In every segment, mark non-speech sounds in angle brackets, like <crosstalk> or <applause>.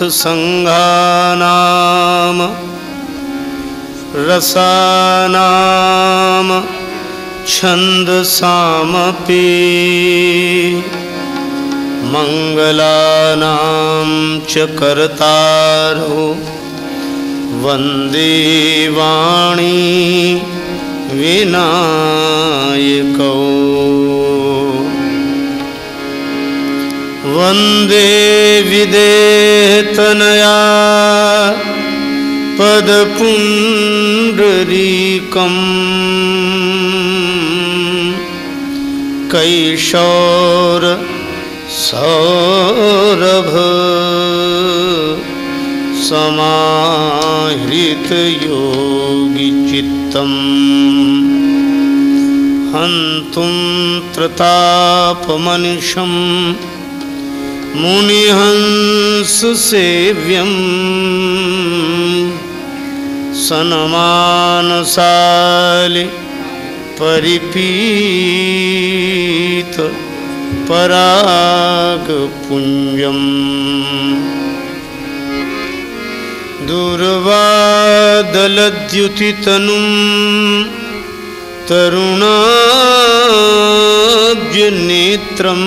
वर्णानामर्थसङ्घानां रसानां छन्दसामपि मङ्गलानां च कर्तारो वंदे वाणी विनायकौ। वंदे विदेहतनया पदपुण्डरीकम् कैशोर सौरभ समाहृतयोगिचित्तम् हन्तुं त्रतापमनिशं मुनिहंससेव्यं सनमानसालि परिपीत परागपुञ्जम् दुर्वादलद्युतितनुं तरुणाब्जनेत्रं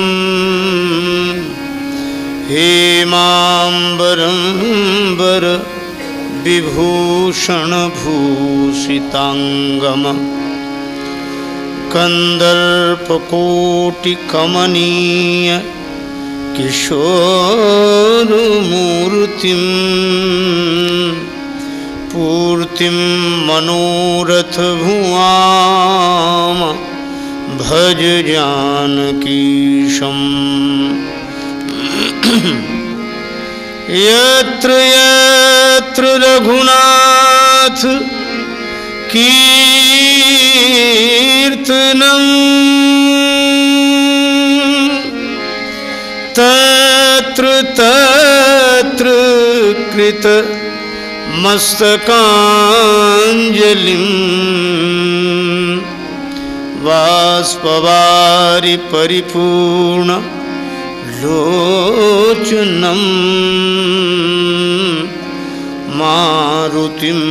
हेमाम्बरम्बर विभूषणभूषिताङ्गम। कन्दर्पकोटिकमनीय किशोरमूर्तिं पूर्तिं मनोरथभुवाम भज जानकीशम् यत्र यत्र रघुनाथ कीर्तनम् तत्र तत्र कृत मस्तकाञ्जलिं बाष्पवारि परिपूर्ण लोचनं मारुतिं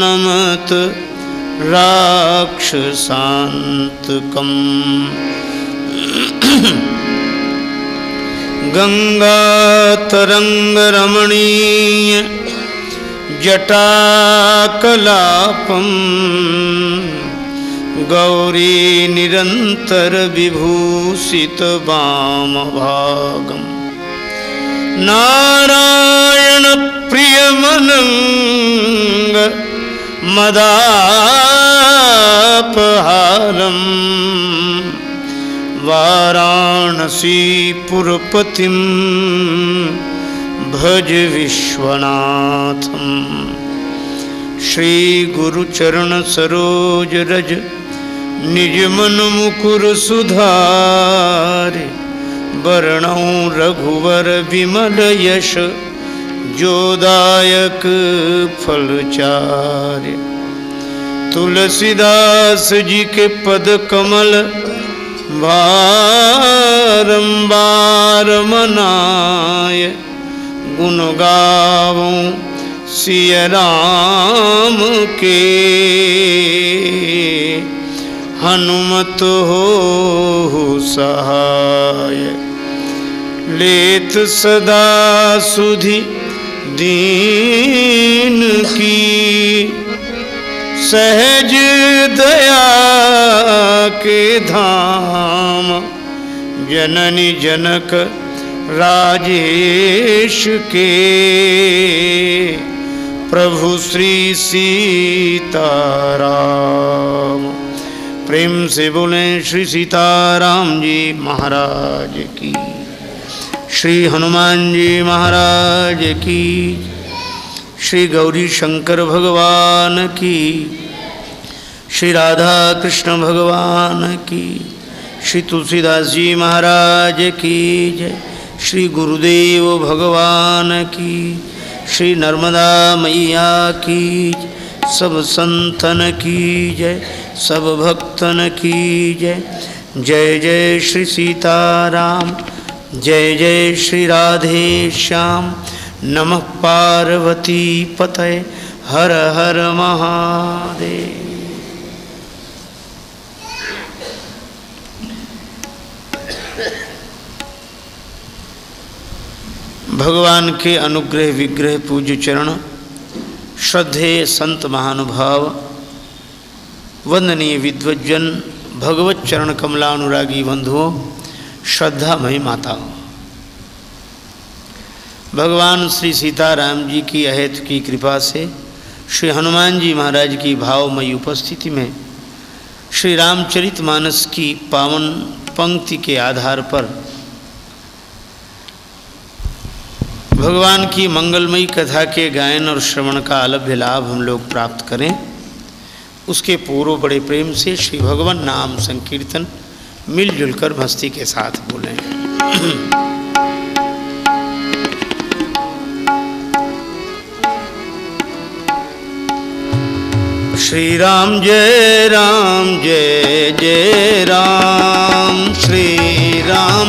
नमत राक्षसान्तकम्। गङ्गातरङ्गरमणीय जटाकलापं गौरी निरन्तरविभूषितवामभागम् नारायणप्रियमनङ्ग मदापहारम्। वाराणसीपुरपतिं भज विश्वनाथं श्रीगुरुचरणसरोजरज निजमनमुकुरसुधारे वर्णौ रघुवरविमलयश जोदायक फलचार्य तुलसीदास जी के पद कमल बारंबार मनाय गुण गावों सिय राम के। हनुमत हो सहाय। लेत सदा सुधि दीन की। सहज दया के धाम। जननी जनक राजेश के। प्रभु श्री सीताराम। प्रेम से बोले श्री सीताराम जी महाराज की। श्री हनुमान जी महाराज की। श्री गौरी शंकर भगवान की। श्री राधा कृष्ण भगवान की। श्री तुलसीदास जी महाराज की जय। श्री गुरुदेव भगवान की। श्री नर्मदा मैया की सब संतन की जय, सब भक्तन की जय। जय जय श्री सीताराम, जय जय श्री राधे श्याम। नमः पार्वती पतय, हर हर महादेव। भगवान के अनुग्रह विग्रह पूज्य चरण श्रद्धेय संत महानुभाव, वंदनीय विद्वजन भगवत चरण कमलानुरागी बंधुओं श्रद्धा श्रद्धामयी माताओं। भगवान श्री सीताराम जी की अहित की कृपा से श्री हनुमान जी महाराज की भावमयी उपस्थिति में श्री रामचरित मानस की पावन पंक्ति के आधार पर भगवान की मंगलमयी कथा के गायन और श्रवण का अलभ्य लाभ हम लोग प्राप्त करें। उसके पूर्व बड़े प्रेम से श्री भगवान नाम संकीर्तन मिलजुल कर मस्ती के साथ बोलें। श्री राम जय राम जय जय राम। श्री राम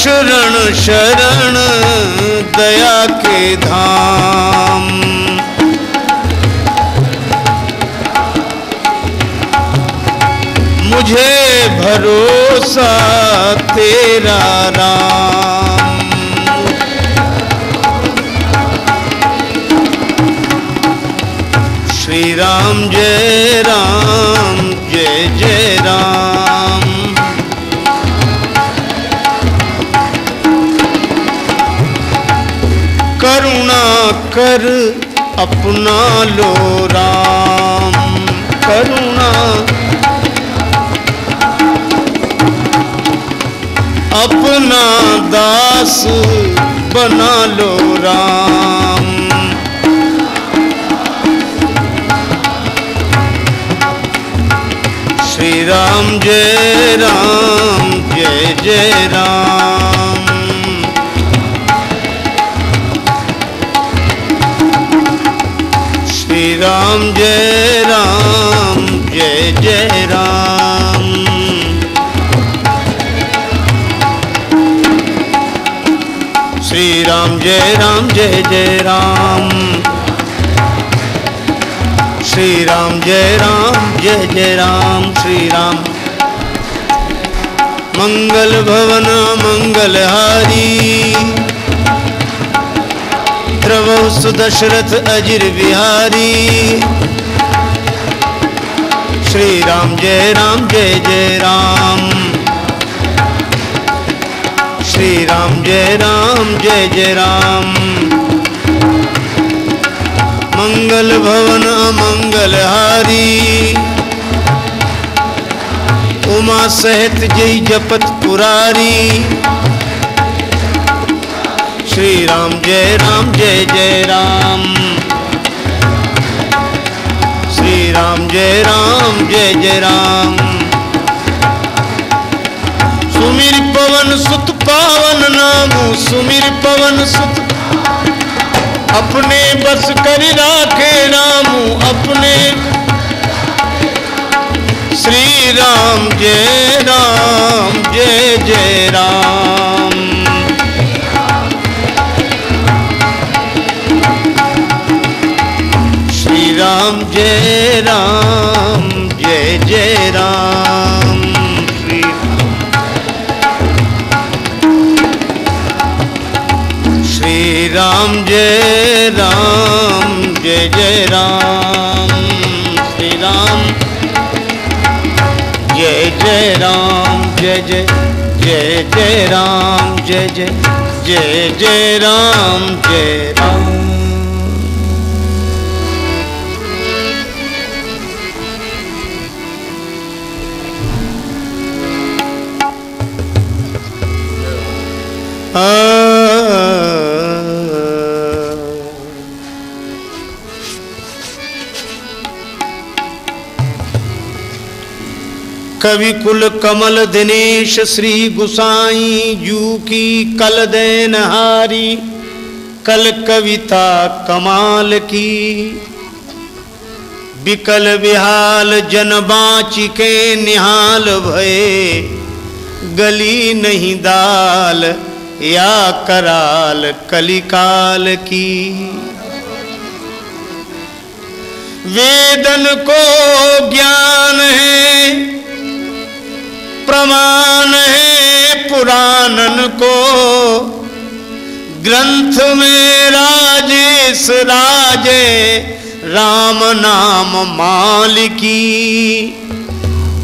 अशरण शरण, दया के धाम। मुझे भरोसा तेरा राम। श्री राम जय राम, जय जय राम। कर अपना लो राम करुणा। अपना दास बना लो राम। श्री राम जय राम, जय जय राम। राम, जय राम, जय जय राम। श्री राम, जय राम, जय जय राम। श्री राम, जय राम, जय जय राम, श्री राम। मंगल भवन मंगलहारी द्रव सुदशरथ अजिर बिहारी। श्री राम जय राम, जय जय राम। श्री राम जय राम, जय जय राम। मंगल भवन मंगलहारी उमा सहित जय जपत पुरारी। श्री राम जय राम, जय जय राम। श्री राम जय राम, जय जय राम। सुमिर पवन, सुत पावन नाम, सुमिर पवन, सुत अपने बस कर राखे राम, अपने श्री राम जय जय जय जय राम जय जय जय जय राम जय राम कवि कुल कमल दिनेश श्री गुसाई जू की कल देन हारी, कल कविता कमाल की। बिकल बिहाल जन बाची के निहाल भये, गली नहीं दाल या कराल कलिकाल की। वेदन को ज्ञान है प्रमाण है पुराणन को। ग्रंथ में राजेश राजे, राम नाम मालिकी।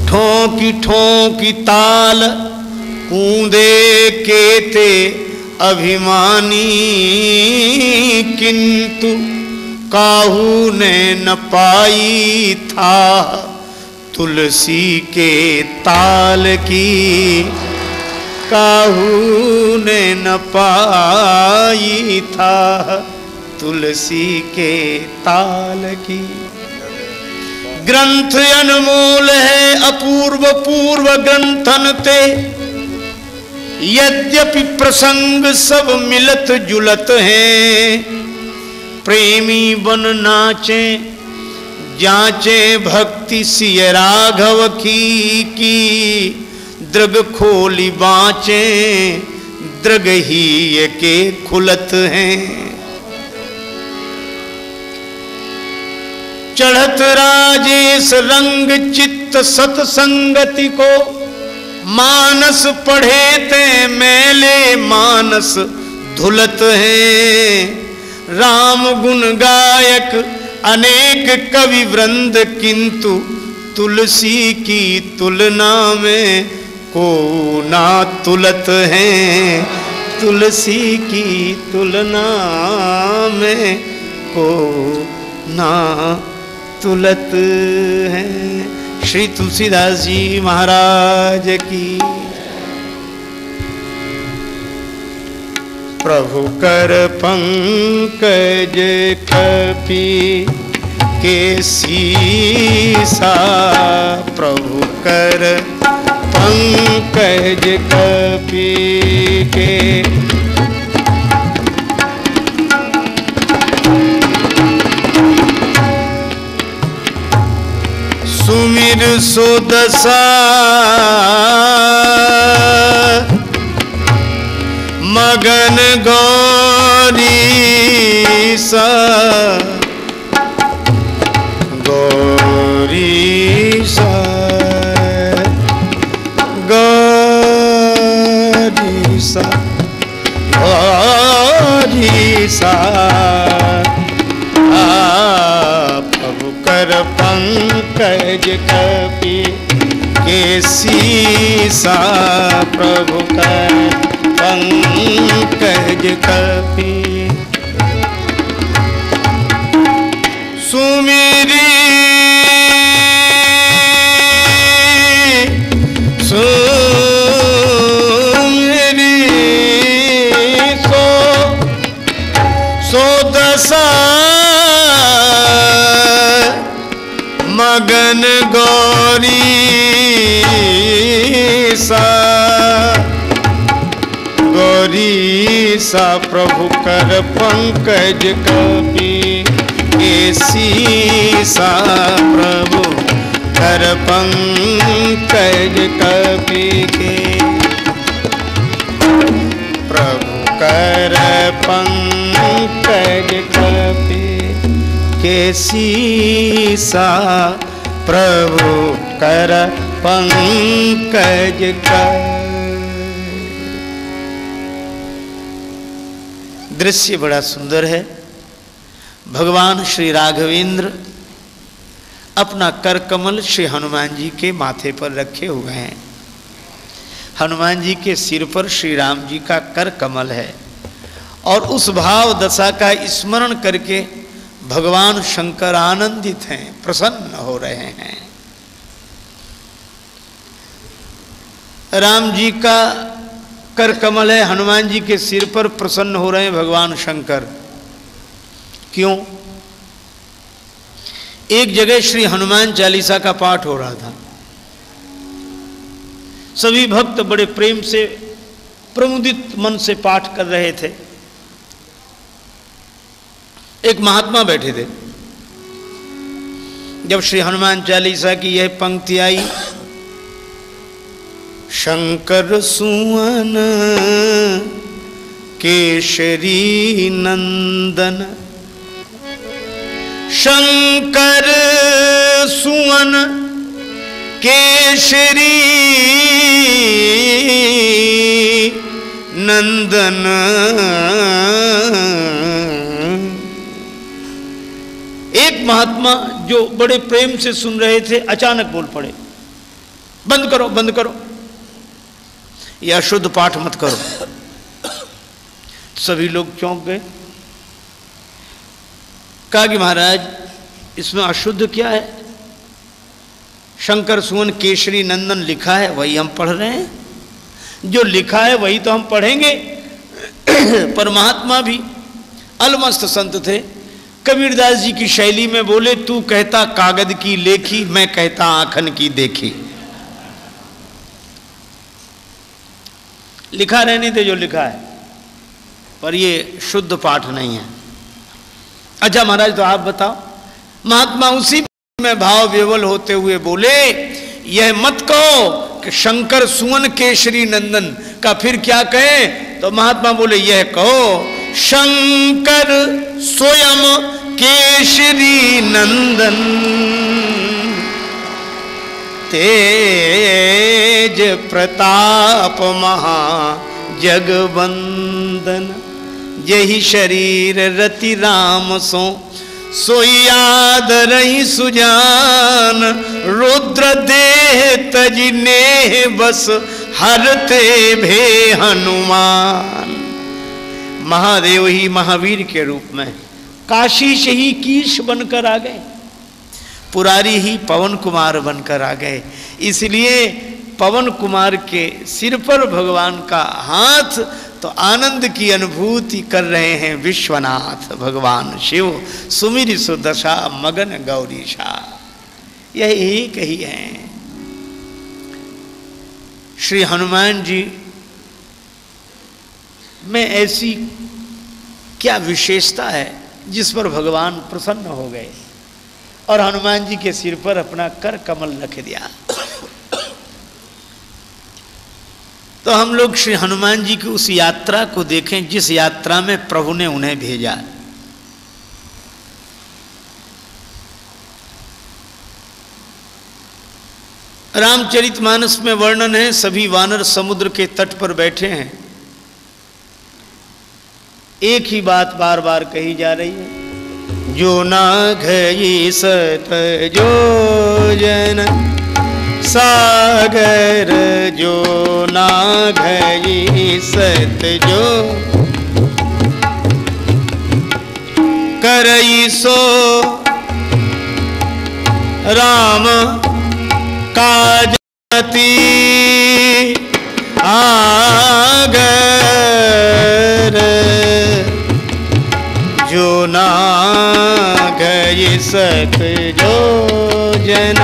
ठोंकी ठोंकी ताल, कूदे केते अभिमानी। किंतु काहू ने न पाई था। तुलसी के ताल की काहू ने न पाई था। तुलसी के ताल की। ग्रंथ अनमोल है, अपूर्व पूर्व ग्रंथन ते। यद्यपि प्रसंग सब मिलत जुलत हैं, प्रेमी बन नाचे जाचे भक्ति सिय राघव की की। द्रग खोली बाचे, द्रग ही ये के खुलत हैं। चढ़त राजेश रंग चित्त सतसंगति को, मानस पढ़े ते मेले मानस धुलत हैं। राम गुण गायक अनेक कवि वृंद किंतु तुलसी की तुलना में को ना तुलत हैं। तुलसी की तुलना में को ना तुलत हैं। श्री तुलसीदास जी महाराज की प्रभु कर पंकज कपि के सीसा प्रभु कर पंकज कपि के सुमिर सुदसा मगन गौरी सा। गौरी सा। गौरी सा। गौरी सा। प्रभु कर पंकज कपि के सीसा प्रभु कर नहीं कहज सुमिरी सो मगन गौरी सा। प्रभु कर पंकज कपि। केसी सा प्रभु कर पंकज कपि के। प्रभु कर पंकज कपि। केसी सा प्रभु कर पंकज कर दृश्य बड़ा सुंदर है। भगवान श्री राघवेंद्र अपना कर कमल श्री हनुमान जी के माथे पर रखे हुए हैं। हनुमान जी के सिर पर श्री राम जी का कर कमल है और उस भाव दशा का स्मरण करके भगवान शंकर आनंदित हैं, प्रसन्न हो रहे हैं। राम जी का कर कमल है, हनुमान जी के सिर पर प्रसन्न हो रहे हैं भगवान शंकर। क्यों? एक जगह श्री हनुमान चालीसा का पाठ हो रहा था। सभी भक्त बड़े प्रेम से, प्रमुदित मन से पाठ कर रहे थे। एक महात्मा बैठे थे। जब श्री हनुमान चालीसा की यह पंक्ति आई शंकर सुवन केशरी नंदन। शंकर सुवन केशरी नंदन। एक महात्मा जो बड़े प्रेम से सुन रहे थे, अचानक बोल पड़े, बंद करो बंद करो। या शुद्ध पाठ मत करो। सभी लोग चौंक गए? कहा कि महाराज, इसमें अशुद्ध क्या है? शंकर सुवन केशरी नंदन लिखा है, वही हम पढ़ रहे हैं। जो लिखा है, वही तो हम पढ़ेंगे। पर महात्मा भी अलमस्त संत थे। कबीरदास जी की शैली में बोले, तू कहता कागज़ की लेखी, मैं कहता आखन की देखी। लिखा रहने थे जो लिखा है। पर ये शुद्ध पाठ नहीं है। अच्छा महाराज तो आप बताओ, महात्मा उसी में भाव विवल होते हुए बोले, यह मत कहो कि शंकर सुवन केशरी नंदन का फिर क्या कहे? तो महात्मा बोले, यह कहो, शंकर स्वयं केशरी नंदन। तेज प्रताप महा जगवंदन। यही शरीर रति राम सो। सोयाद रही सुजान, रुद्र देह तजने बस, हरते भे हनुमान। महादेव ही महावीर के रूप में। काशी से ही कीश बनकर आ गए। पुरारी ही पवन कुमार बनकर आ गए। इसलिए पवन कुमार के सिर पर भगवान का हाथ तो आनंद की अनुभूति कर रहे हैं विश्वनाथ, भगवान शिव, सुमिर सुदशा, मगन गौरीशा यह एक ही है। श्री हनुमान जी, में ऐसी क्या विशेषता है जिस पर भगवान प्रसन्न हो गए? और हनुमान जी के सिर पर अपना कर कमल रख दिया। तो हम लोग श्री हनुमान जी की उस यात्रा को देखें, जिस यात्रा में प्रभु ने उन्हें भेजा। रामचरितमानस में वर्णन है, सभी वानर समुद्र के तट पर बैठे हैं। एक ही बात बार बार कही जा रही है। जो ना घई सत जो जन। सागर जो ना घई सत जो। करई सो राम काजती आगर। जो ना सत जो जन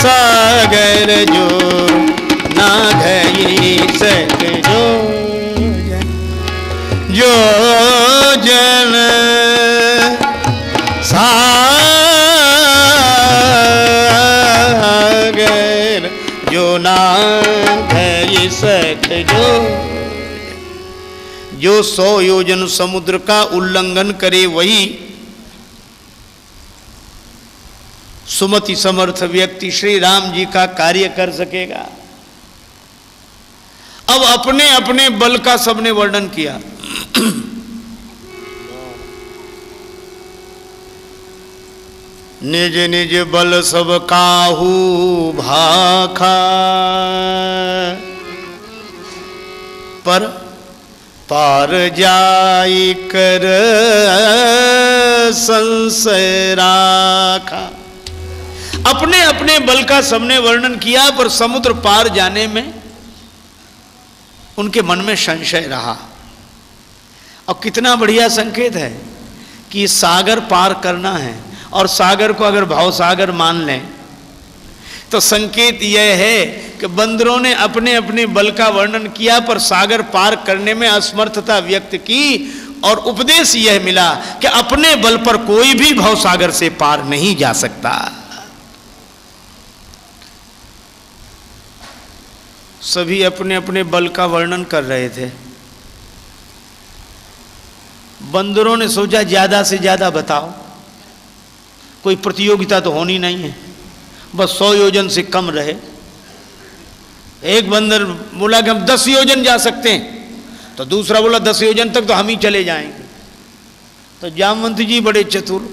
सागर जो ना गई सक जो जन जो जन सागर जो ना गई सक जो जो सौ योजन समुद्र का उल्लंघन करे वही सुमति समर्थ व्यक्ति श्री राम जी का कार्य कर सकेगा। अब अपने अपने बल का सबने वर्णन किया। निज निज बल सब काहू भाखा। पर पार जाई कर संशय राखा। अपने अपने बल का सबने वर्णन किया, पर समुद्र पार जाने में उनके मन में संशय रहा। और कितना बढ़िया संकेत है कि सागर पार करना है, और सागर को अगर भाव सागर मान लें तो संकेत यह है कि बंदरों ने अपने अपने बल का वर्णन किया, पर सागर पार करने में असमर्थता व्यक्त की, और उपदेश यह मिला कि अपने बल पर कोई भी भाव सागर से पार नहीं जा सकता। सभी अपने अपने बल का वर्णन कर रहे थे। बंदरों ने सोचा, ज़्यादा से ज़्यादा बताओ। कोई प्रतियोगिता तो होनी नहीं है, बस सौ योजन से कम रहे। एक बंदर बोला कि हम दस योजन जा सकते हैं तो दूसरा बोला, दस योजन तक तो हम ही चले जाएँगे। तो जामवंत जी बड़े चतुर,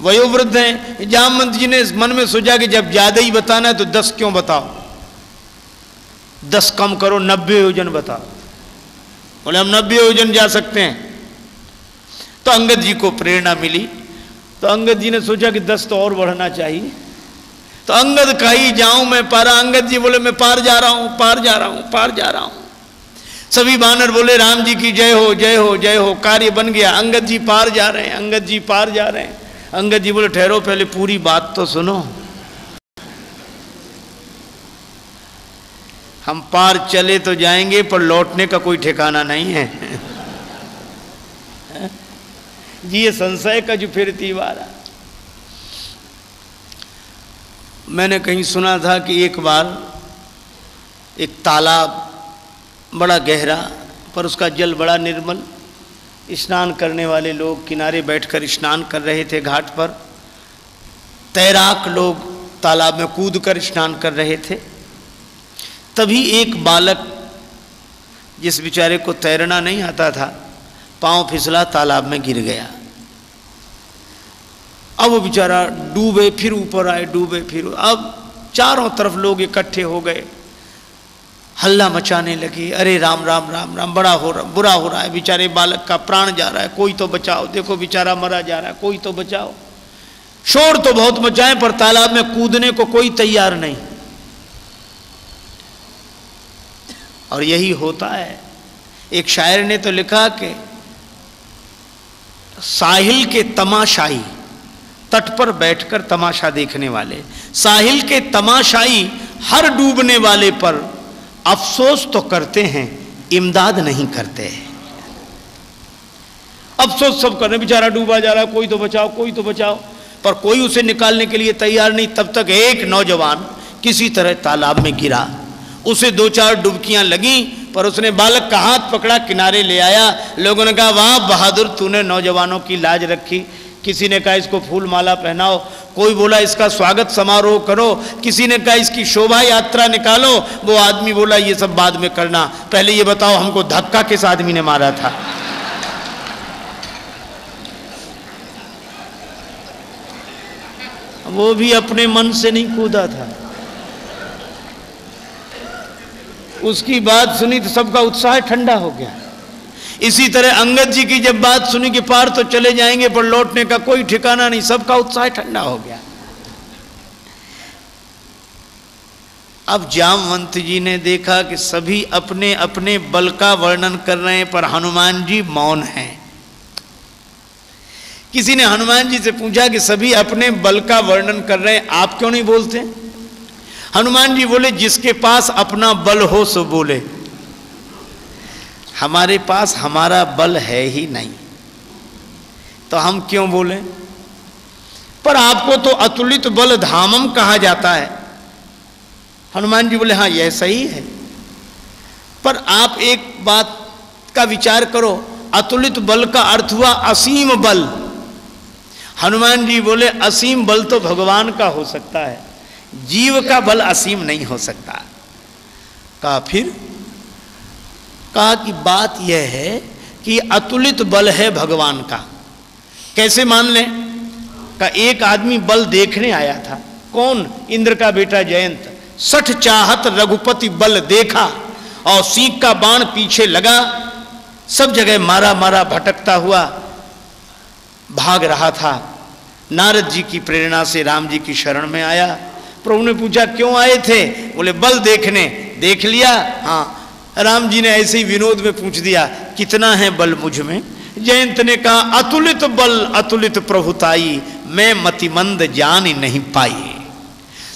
वयोवृद्ध हैं। जामवंत जी ने मन में सोचा कि जब ज़्यादा ही बताना है तो दस क्यों बताओ? दस कम करो, नब्बे योजन बताओ। बोले, हम नब्बे योजन जा सकते हैं। तो अंगद जी को प्रेरणा मिली। तो अंगद जी ने सोचा कि दस तो और बढ़ना चाहिए। तो अंगद कही जाऊँ मैं पारा। अंगद जी बोले, मैं पार जा रहा हूँ, पार जा रहा हूँ, पार जा रहा हूँ। सभी बानर बोले, राम जी की जय हो जय हो जय हो, कार्य बन गया। अंगद जी पार जा रहे हैं, अंगद जी पार जा रहे हैं। अंगद जी बोले, ठहरो, पहले पूरी बात तो सुनो। हम पार चले तो जाएँगे, पर लौटने का कोई ठिकाना नहीं है। जी, ये संशय का जो फिर तीवारा मैंने कहीं सुना था कि एक बार एक तालाब बड़ा गहरा, पर उसका जल बड़ा निर्मल। स्नान करने वाले लोग किनारे बैठकर स्नान कर रहे थे घाट पर। तैराक लोग तालाब में कूद कर स्नान कर रहे थे। तभी एक बालक जिस बेचारे को तैरना नहीं आता था, पाँव फिसला, तालाब में गिर गया। अब वो बेचारा डूबे, फिर ऊपर आए, डूबे, फिर अब चारों तरफ़ लोग इकट्ठे हो गए। हल्ला मचाने लगे, अरे राम राम राम राम, बड़ा हो रहा, बुरा हो रहा है, बेचारे बालक का प्राण जा रहा है, कोई तो बचाओ। देखो बेचारा मरा जा रहा है, कोई तो बचाओ। शोर तो बहुत मचाए, पर तालाब में कूदने को कोई तैयार नहीं। और यही होता है। एक शायर ने तो लिखा कि साहिल के तमाशाई, तट पर बैठकर तमाशा देखने वाले, साहिल के तमाशाई हर डूबने वाले पर अफसोस तो करते हैं, इमदाद नहीं करते। अफसोस सब करने, बेचारा डूबा जा रहा, कोई तो बचाओ, कोई तो बचाओ। पर कोई उसे निकालने के लिए तैयार नहीं, तब तक एक नौजवान किसी तरह तालाब में गिरा। उसे दो चार डुबकियाँ लगी, पर उसने बालक का हाथ पकड़ा, किनारे ले आया। लोगों ने कहा, वाह, बहादुर, तूने नौजवानों की लाज रखी। किसी ने कहा, इसको फूल माला पहनाओ। कोई बोला, इसका स्वागत समारोह करो। किसी ने कहा, इसकी शोभा यात्रा निकालो। वो आदमी बोला, ये सब बाद में करना। पहले ये बताओ, हमको धक्का किस आदमी ने मारा था? वो भी अपने मन से नहीं कूदा था। उसकी बात सुनी तो सबका उत्साह ठंडा हो गया। इसी तरह अंगद जी की जब बात सुनी कि पार तो चले जाएँगे पर लौटने का कोई ठिकाना नहीं, सबका उत्साह ठंडा हो गया। अब जामवंत जी ने देखा कि सभी अपने अपने बल का वर्णन कर रहे हैं, पर हनुमान जी मौन हैं। किसी ने हनुमान जी से पूछा कि सभी अपने बल का वर्णन कर रहे हैं, आप क्यों नहीं बोलते? हनुमान जी बोले, जिसके पास अपना बल हो, सो बोले। हमारे पास हमारा बल है ही नहीं। तो हम क्यों बोले? पर आपको तो अतुलित बल धामम कहा जाता है। हनुमान जी बोले हाँ यह सही है। पर आप एक बात का विचार करो, अतुलित बल का अर्थ हुआ असीम बल। हनुमान जी बोले, असीम बल तो भगवान का हो सकता है। जीव का बल असीम नहीं हो सकता। कहा फिर कहा कि बात यह है कि अतुलित बल है भगवान का। कैसे मान लें? का एक आदमी बल देखने आया था। कौन? इंद्र का बेटा जयंत। सठ चाहत रघुपति बल देखा और सीख का बाण पीछे लगा। सब जगह मारा मारा भटकता हुआ भाग रहा था। नारद जी की प्रेरणा से राम जी की शरण में आया। प्रभु ने पूछा, क्यों आए थे? बोले, बल देखने। देख लिया? हाँ। राम जी ने ऐसे ही विनोद में पूछ दिया, कितना है बल मुझमें? जयंत ने कहा, अतुलित बल, अतुलित प्रभुताई, मैं मतिमंद जान नहीं पाई।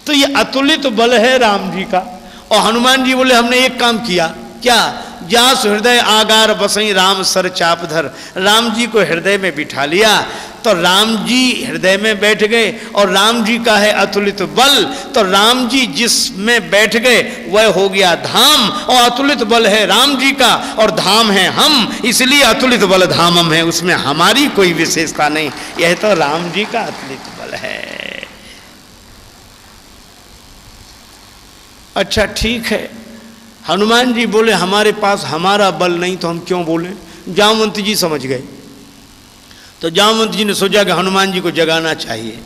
तो ये अतुलित बल है राम जी का। और हनुमान जी बोले, हमने एक काम किया। क्या? जास हृदय आगार बसई राम सर चापधर राम जी को हृदय में बिठा लिया तो राम जी हृदय में बैठ गए, और राम जी का है अतुलित बल। तो राम जी जिसमें बैठ गए, वह हो गया धाम, और अतुलित बल है राम जी का, और धाम है हम, इसलिए अतुलित बल धामम है, उसमें हमारी कोई विशेषता नहीं। यह तो राम जी का अतुलित बल है। अच्छा ठीक है। हनुमान जी बोले, हमारे पास हमारा बल नहीं तो हम क्यों बोले? जामवंत जी समझ गए। तो जामवंत जी ने सोचा कि हनुमान जी को जगाना चाहिए।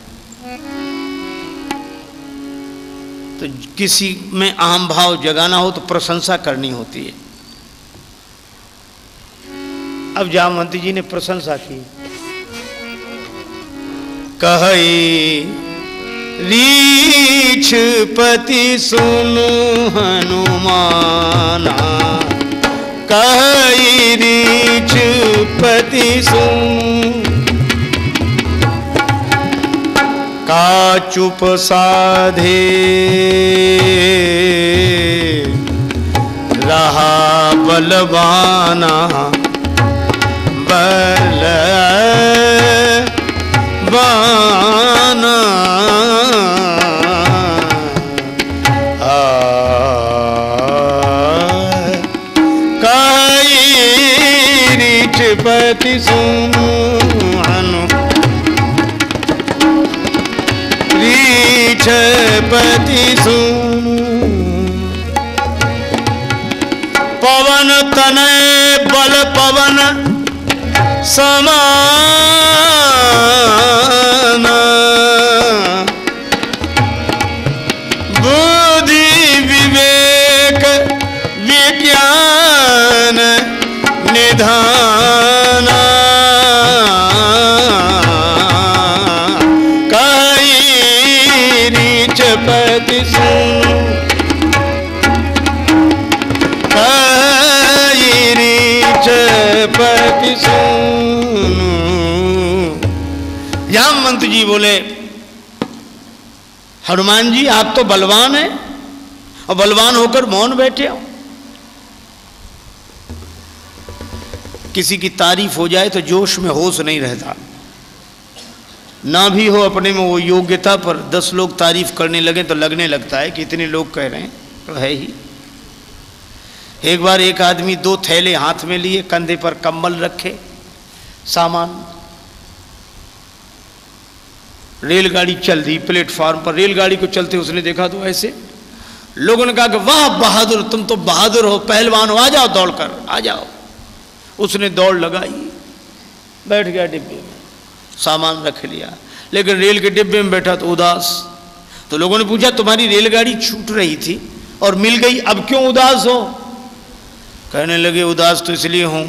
तो किसी में आम भाव जगाना हो तो प्रशंसा करनी होती है। अब जामवंत जी ने प्रशंसा की। कही रीछ पति सुनु हनुमाना। कही रीछ पति सुनु। का चुप साधे रहा बलवाना। बल बाना पति सुनु पति सुनु बोले, हनुमान जी, आप तो बलवान हैं, और बलवान होकर मौन बैठे हो। किसी की तारीफ़ हो जाए तो जोश में होश नहीं रहता। ना भी हो अपने में वो योग्यता पर दस लोग तारीफ़ करने लगे तो लगने लगता है कि इतने लोग कह रहे हैं तो है ही। एक बार एक आदमी दो थैले हाथ में लिए, कंधे पर कंबल रखे, सामान रेलगाड़ी चल दी प्लेटफार्म पर रेलगाड़ी को चलते उसने देखा तो ऐसे। लोगों ने कहा कि वाह, बहादुर, तुम तो बहादुर हो, पहलवान हो, आ जाओ दौड़कर, आ जाओ। उसने दौड़ लगाई, बैठ गया डिब्बे में, सामान रख लिया। लेकिन रेल के डिब्बे में बैठा तो उदास। तो लोगों ने पूछा, तुम्हारी रेलगाड़ी छूट रही थी और मिल गई, अब क्यों उदास हो? कहने लगे, उदास तो इसलिए हूँ,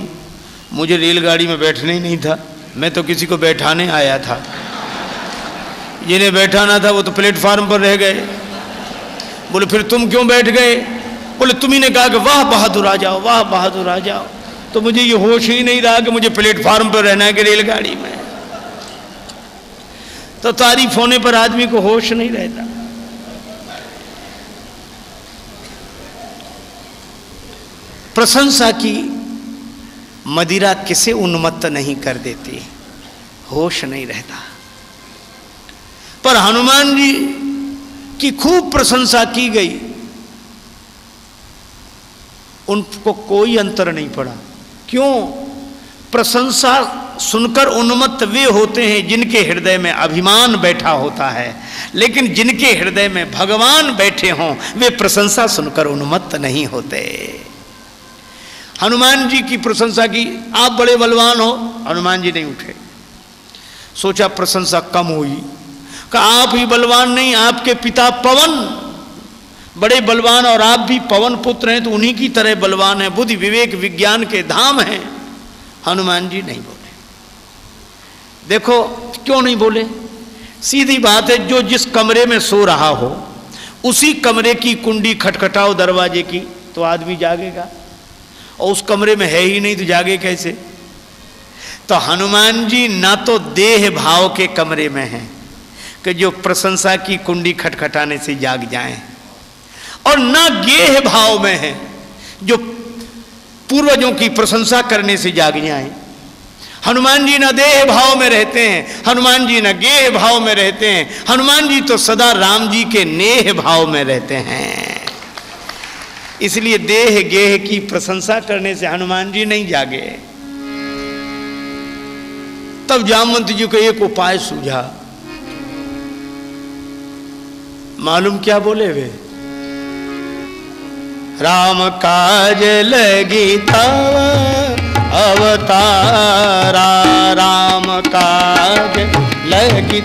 मुझे रेलगाड़ी में बैठना ही नहीं था, मैं तो किसी को बैठाने आया था। जिन्हें बैठाना था वो तो प्लेटफार्म पर रह गए। बोले, फिर तुम क्यों बैठ गए? बोले तुम्ही ने कहा कि वाह बहादुर आ जाओ, वाह बहादुर आ जाओ। तो मुझे ये होश ही नहीं रहा कि मुझे प्लेटफार्म पर रहना है कि रेलगाड़ी में। तो तारीफ़ होने पर आदमी को होश नहीं रहता। प्रशंसा की मदिरा किसे उन्मत्त नहीं कर देती? होश नहीं रहता। पर हनुमान जी की खूब प्रशंसा की गई। उनको कोई अंतर नहीं पड़ा। क्यों? प्रशंसा सुनकर उन्मत्त वे होते हैं जिनके हृदय में अभिमान बैठा होता है। लेकिन जिनके हृदय में भगवान बैठे हों, वे प्रशंसा सुनकर उन्मत्त नहीं होते। हनुमान जी की प्रशंसा की, आप बड़े बलवान हो। हनुमान जी नहीं उठे। सोचा प्रशंसा कम हुई। का आप ही बलवान नहीं, आपके पिता पवन। बड़े बलवान और आप भी पवन पुत्र हैं तो उन्हीं की तरह बलवान है। बुद्धि विवेक विज्ञान के धाम हैं। हनुमान जी नहीं बोले। देखो, क्यों नहीं बोले? सीधी बात है, जो जिस कमरे में सो रहा हो, उसी कमरे की कुंडी खटखटाओ दरवाजे की तो आदमी जागेगा। और उस कमरे में है ही नहीं तो जागे कैसे? तो हनुमान जी ना तो देह भाव के कमरे में हैं कि जो प्रशंसा की कुंडी खटखटाने से जाग जाएँ। और ना गेह भाव में है, जो पूर्वजों की प्रशंसा करने से जाग जाए। हनुमान जी न देह भाव में रहते हैं, हनुमान जी न गेह भाव में रहते हैं, हनुमान जी तो सदा राम जी के नेह भाव में रहते हैं। इसलिए देह गेह की प्रशंसा करने से हनुमान जी नहीं जागे। तब जामवंत जी को एक उपाय सूझा। मालूम क्या बोले वे? राम काज लगी था अवतारा राम काज लगी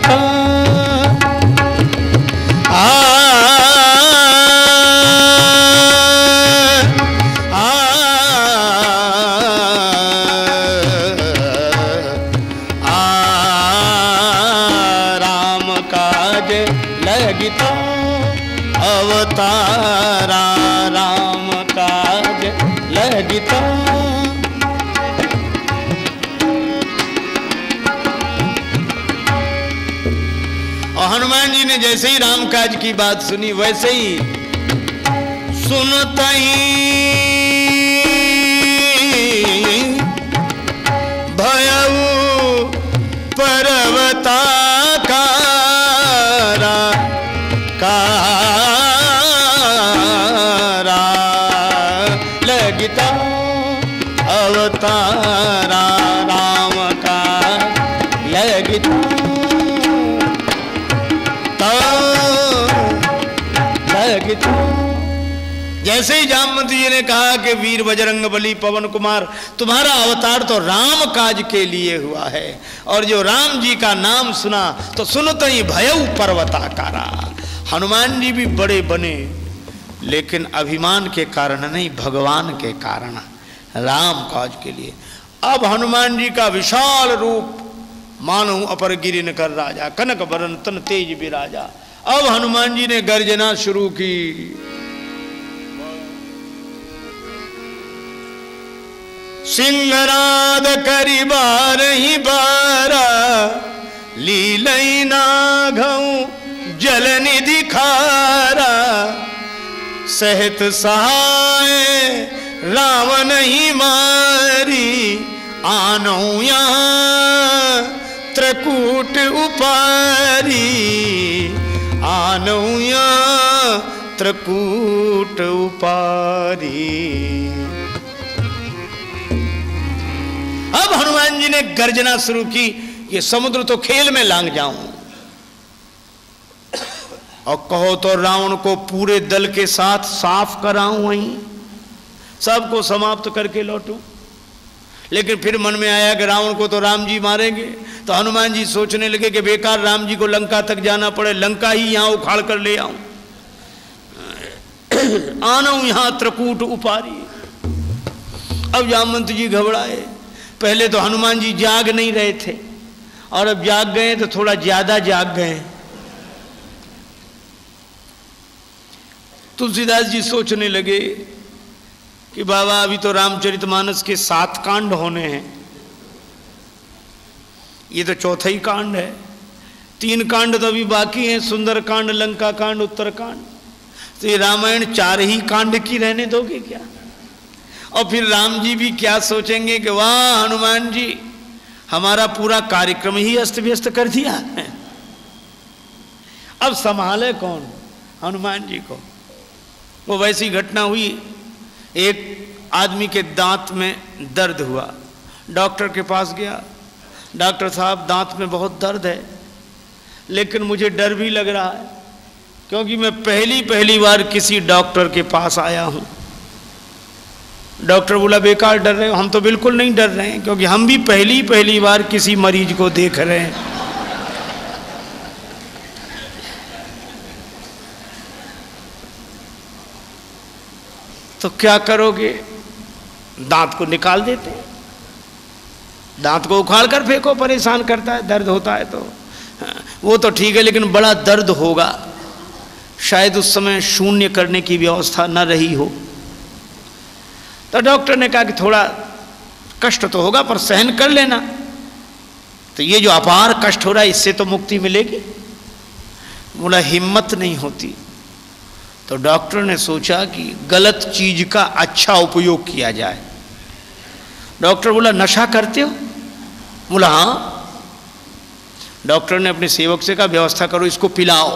की बात सुनी वैसे ही सुनता ही जैसे ही जामवंत जी ने कहा कि वीर बजरंग बली पवन कुमार, तुम्हारा अवतार तो राम काज के लिए हुआ है। और जो राम जी का नाम सुना तो सुनते ही भयऊ पर्वताकारा। हनुमान जी भी बड़े बने, लेकिन अभिमान के कारण नहीं, भगवान के कारण, राम काज के लिए। अब हनुमान जी का विशाल रूप, मानो अपर गिरिन कर राजा, कनक बरन तन तेज भी राजा अब हनुमान जी ने गर्जना शुरू की। सिंहराद करी बार ही बारा, लीलई घऊ जल निधि खारा सहत सहाय राम नहीं मारी आनो यहाँ त्रकूट उपारी। आनो यहाँ त्रकूट उपारी। अब हनुमान जी ने गर्जना शुरू की, ये समुद्र तो खेल में लांग जाऊँ। और कहो तो रावण को पूरे दल के साथ साफ़ कराऊं वहीं। सबको समाप्त करके लौटूं। लेकिन फिर मन में आया कि रावण को तो राम जी मारेंगे। तो हनुमान जी सोचने लगे कि बेकार राम जी को लंका तक जाना पड़े, लंका ही यहाँ उखाड़ कर ले आऊँ। <clears throat> आना यहाँ त्रकूट उपारी। अब जामवंत जी घबराए। पहले तो हनुमान जी जाग नहीं रहे थे, और अब जाग गए तो थोड़ा ज़्यादा जाग गए तुलसीदास जी सोचने लगे कि बाबा, अभी तो रामचरितमानस के सात कांड होने हैं। ये तो चौथा ही कांड है। तीन कांड तो अभी बाकी हैं, सुंदर कांड, लंका कांड, उत्तर कांड। तो ये रामायण चार ही कांड की रहने दोगे क्या? और फिर राम जी भी क्या सोचेंगे कि वाह, हनुमान जी, हमारा पूरा कार्यक्रम ही अस्त व्यस्त कर दिया है। अब संभाले कौन? हनुमान जी को। वो वैसी घटना हुई, एक आदमी के दांत में दर्द हुआ। डॉक्टर के पास गया। डॉक्टर साहब, दांत में बहुत दर्द है, लेकिन मुझे डर भी लग रहा है, क्योंकि मैं पहली पहली बार किसी डॉक्टर के पास आया हूँ। डॉक्टर बोला, बेकार डर रहे हो? हम तो बिल्कुल नहीं डर रहे हैं, क्योंकि हम भी पहली पहली बार किसी मरीज़ को देख रहे हैं। तो क्या करोगे? दांत को निकाल देते दांत को उखाड़ कर फेंको, परेशान करता है, दर्द होता है तो। वो तो ठीक है, लेकिन बड़ा दर्द होगा। शायद उस समय शून्य करने की व्यवस्था न रही हो। तो डॉक्टर ने कहा कि थोड़ा कष्ट तो होगा, पर सहन कर लेना। तो ये जो अपार कष्ट हो रहा है, इससे तो मुक्ति मिलेगी। बोला, हिम्मत नहीं होती। तो डॉक्टर ने सोचा कि गलत चीज़ का अच्छा उपयोग किया जाए। डॉक्टर बोला, नशा करते हो? बोला हाँ। डॉक्टर ने अपने सेवक से कहा, व्यवस्था करो, इसको पिलाओ।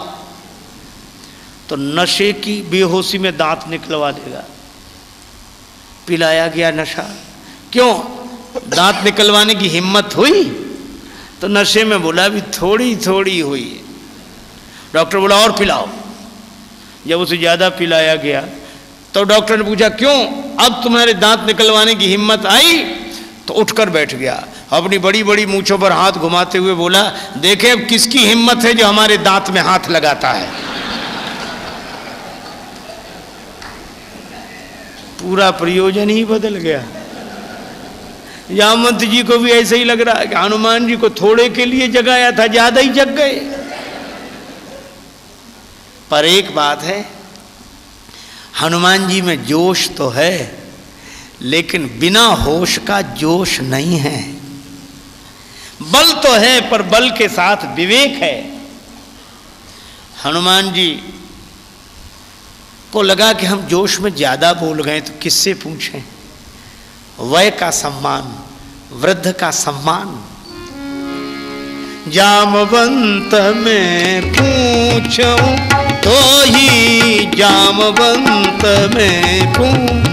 तो नशे की बेहोशी में दांत निकलवा देगा। पिलाया गया नशा। क्यों? दांत निकलवाने की हिम्मत हुई? तो नशे में बोला भी थोड़ी थोड़ी हुई डॉक्टर बोला, और पिलाओ। जब उसे ज़्यादा पिलाया गया तो डॉक्टर ने पूछा, क्यों? अब तुम्हारे दांत निकलवाने की हिम्मत आई? तो उठकर बैठ गया। अपनी बड़ी बड़ी मूछों पर हाथ घुमाते हुए बोला, देखे अब किसकी हिम्मत है जो हमारे दांत में हाथ लगाता है? पूरा प्रयोजन ही बदल गया। यामंत जी को भी ऐसे ही लग रहा है कि हनुमान जी को थोड़े के लिए जगाया था, ज़्यादा ही जग गए। पर एक बात है, हनुमान जी में जोश तो है, लेकिन बिना होश का जोश नहीं है। बल तो है, पर बल के साथ विवेक है। हनुमान जी को लगा कि हम जोश में ज़्यादा बोल गए तो किससे पूछें? वय का सम्मान वृद्ध का सम्मान। जामवंत में पूछूँ तो ही जामवंत में पूछ।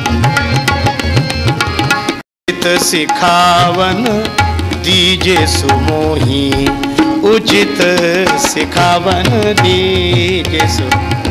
सिखावन दीजे सुमोही उचित सिखावन दीजे सु आ,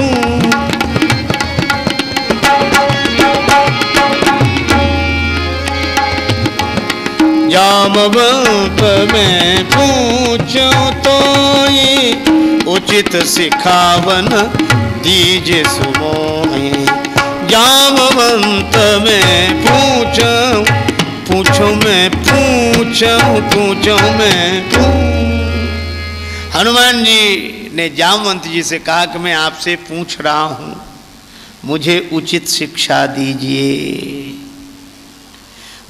जामवंत में पूछूँ तो उचित सिखावन दीजे सुमोही। जामवंत में पूछूँ, पूछो मैं पूछूँ, पूछो मैं हनुमान जी ने जामवंत जी से कहा कि मैं आपसे पूछ रहा हूँ, मुझे उचित शिक्षा दीजिए।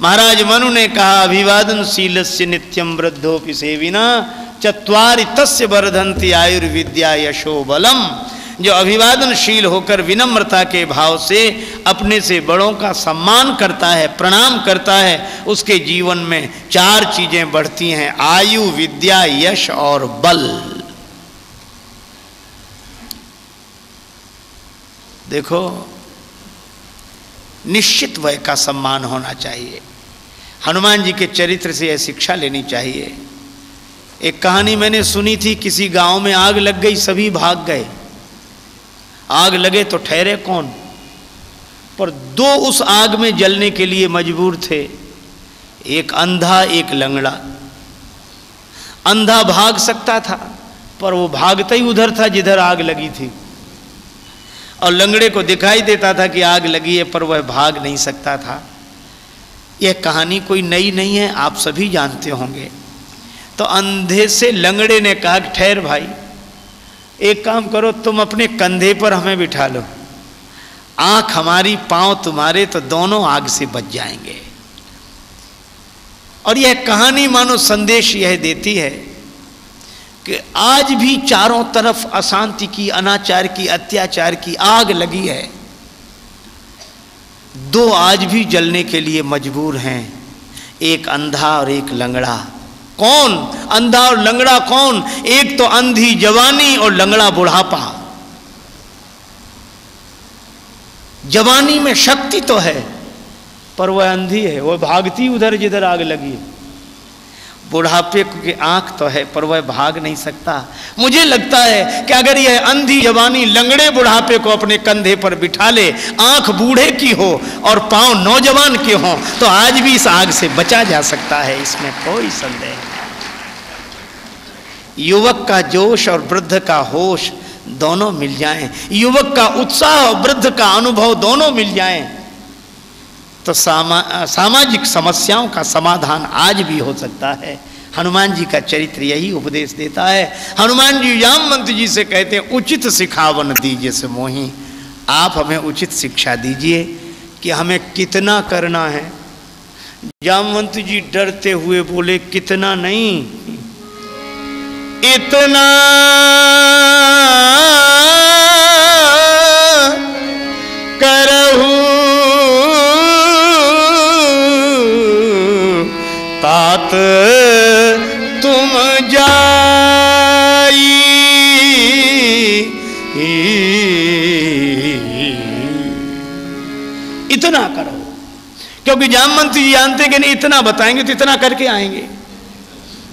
महाराज मनु ने कहा अभिवादनशील से नित्यम वृद्धोपि सेविना, चतवारि तस्य वर्धंती आयुर्विद्या यशो बलम। जो अभिवादनशील होकर विनम्रता के भाव से अपने से बड़ों का सम्मान करता है, प्रणाम करता है, उसके जीवन में चार चीज़ें बढ़ती हैं, आयु, विद्या, यश और बल। देखो, निश्चित वय का सम्मान होना चाहिए। हनुमान जी के चरित्र से यह शिक्षा लेनी चाहिए। एक कहानी मैंने सुनी थी, किसी गाँव में आग लग गई, सभी भाग गए। आग लगे तो ठहरे कौन? पर दो उस आग में जलने के लिए मजबूर थे। एक अंधा, एक लंगड़ा। अंधा भाग सकता था, पर वो भागता ही उधर था जिधर आग लगी थी। और लंगड़े को दिखाई देता था कि आग लगी है, पर वह भाग नहीं सकता था। यह कहानी कोई नई नहीं है, आप सभी जानते होंगे। तो अंधे से लंगड़े ने कहा ठहर भाई, एक काम करो, तुम अपने कंधे पर हमें बिठा लो। आँख हमारी, पाँव तुम्हारे तो दोनों आग से बच जाएँगे। और यह कहानी मानो संदेश यह देती है कि आज भी चारों तरफ़ अशांति की, अनाचार की, अत्याचार की आग लगी है। दो आज भी जलने के लिए मजबूर हैं। एक अंधा और एक लंगड़ा। कौन? अंधा और लंगड़ा कौन? एक तो अंधी जवानी और लंगड़ा बुढ़ापा। जवानी में शक्ति तो है, पर वह अंधी है। वह भागती उधर जिधर आग लगी है। बुढ़ापे की आँख तो है, पर वह भाग नहीं सकता। मुझे लगता है कि अगर यह अंधी जवानी लंगड़े बुढ़ापे को अपने कंधे पर बिठा ले, आँख बूढ़े की हो और पाँव नौजवान के हो तो आज भी इस आग से बचा जा सकता है, इसमें कोई संदेह नहीं। युवक का जोश और वृद्ध का होश दोनों मिल जाएँ। युवक का उत्साह और वृद्ध का अनुभव दोनों मिल जाएँ। तो सामा, सामाजिक समस्याओं का समाधान आज भी हो सकता है। हनुमान जी का चरित्र यही उपदेश देता है। हनुमान जी जामवंत जी से कहते हैं, उचित सिखावन दीजिए से मोही आप हमें उचित शिक्षा दीजिए कि हमें कितना करना है। जामवंत जी डरते हुए बोले, कितना नहीं, इतना तात तुम जाई। इतना करो। क्योंकि जाम मंत्री जी जानते कि नहीं, इतना बताएँगे तो इतना करके आएँगे।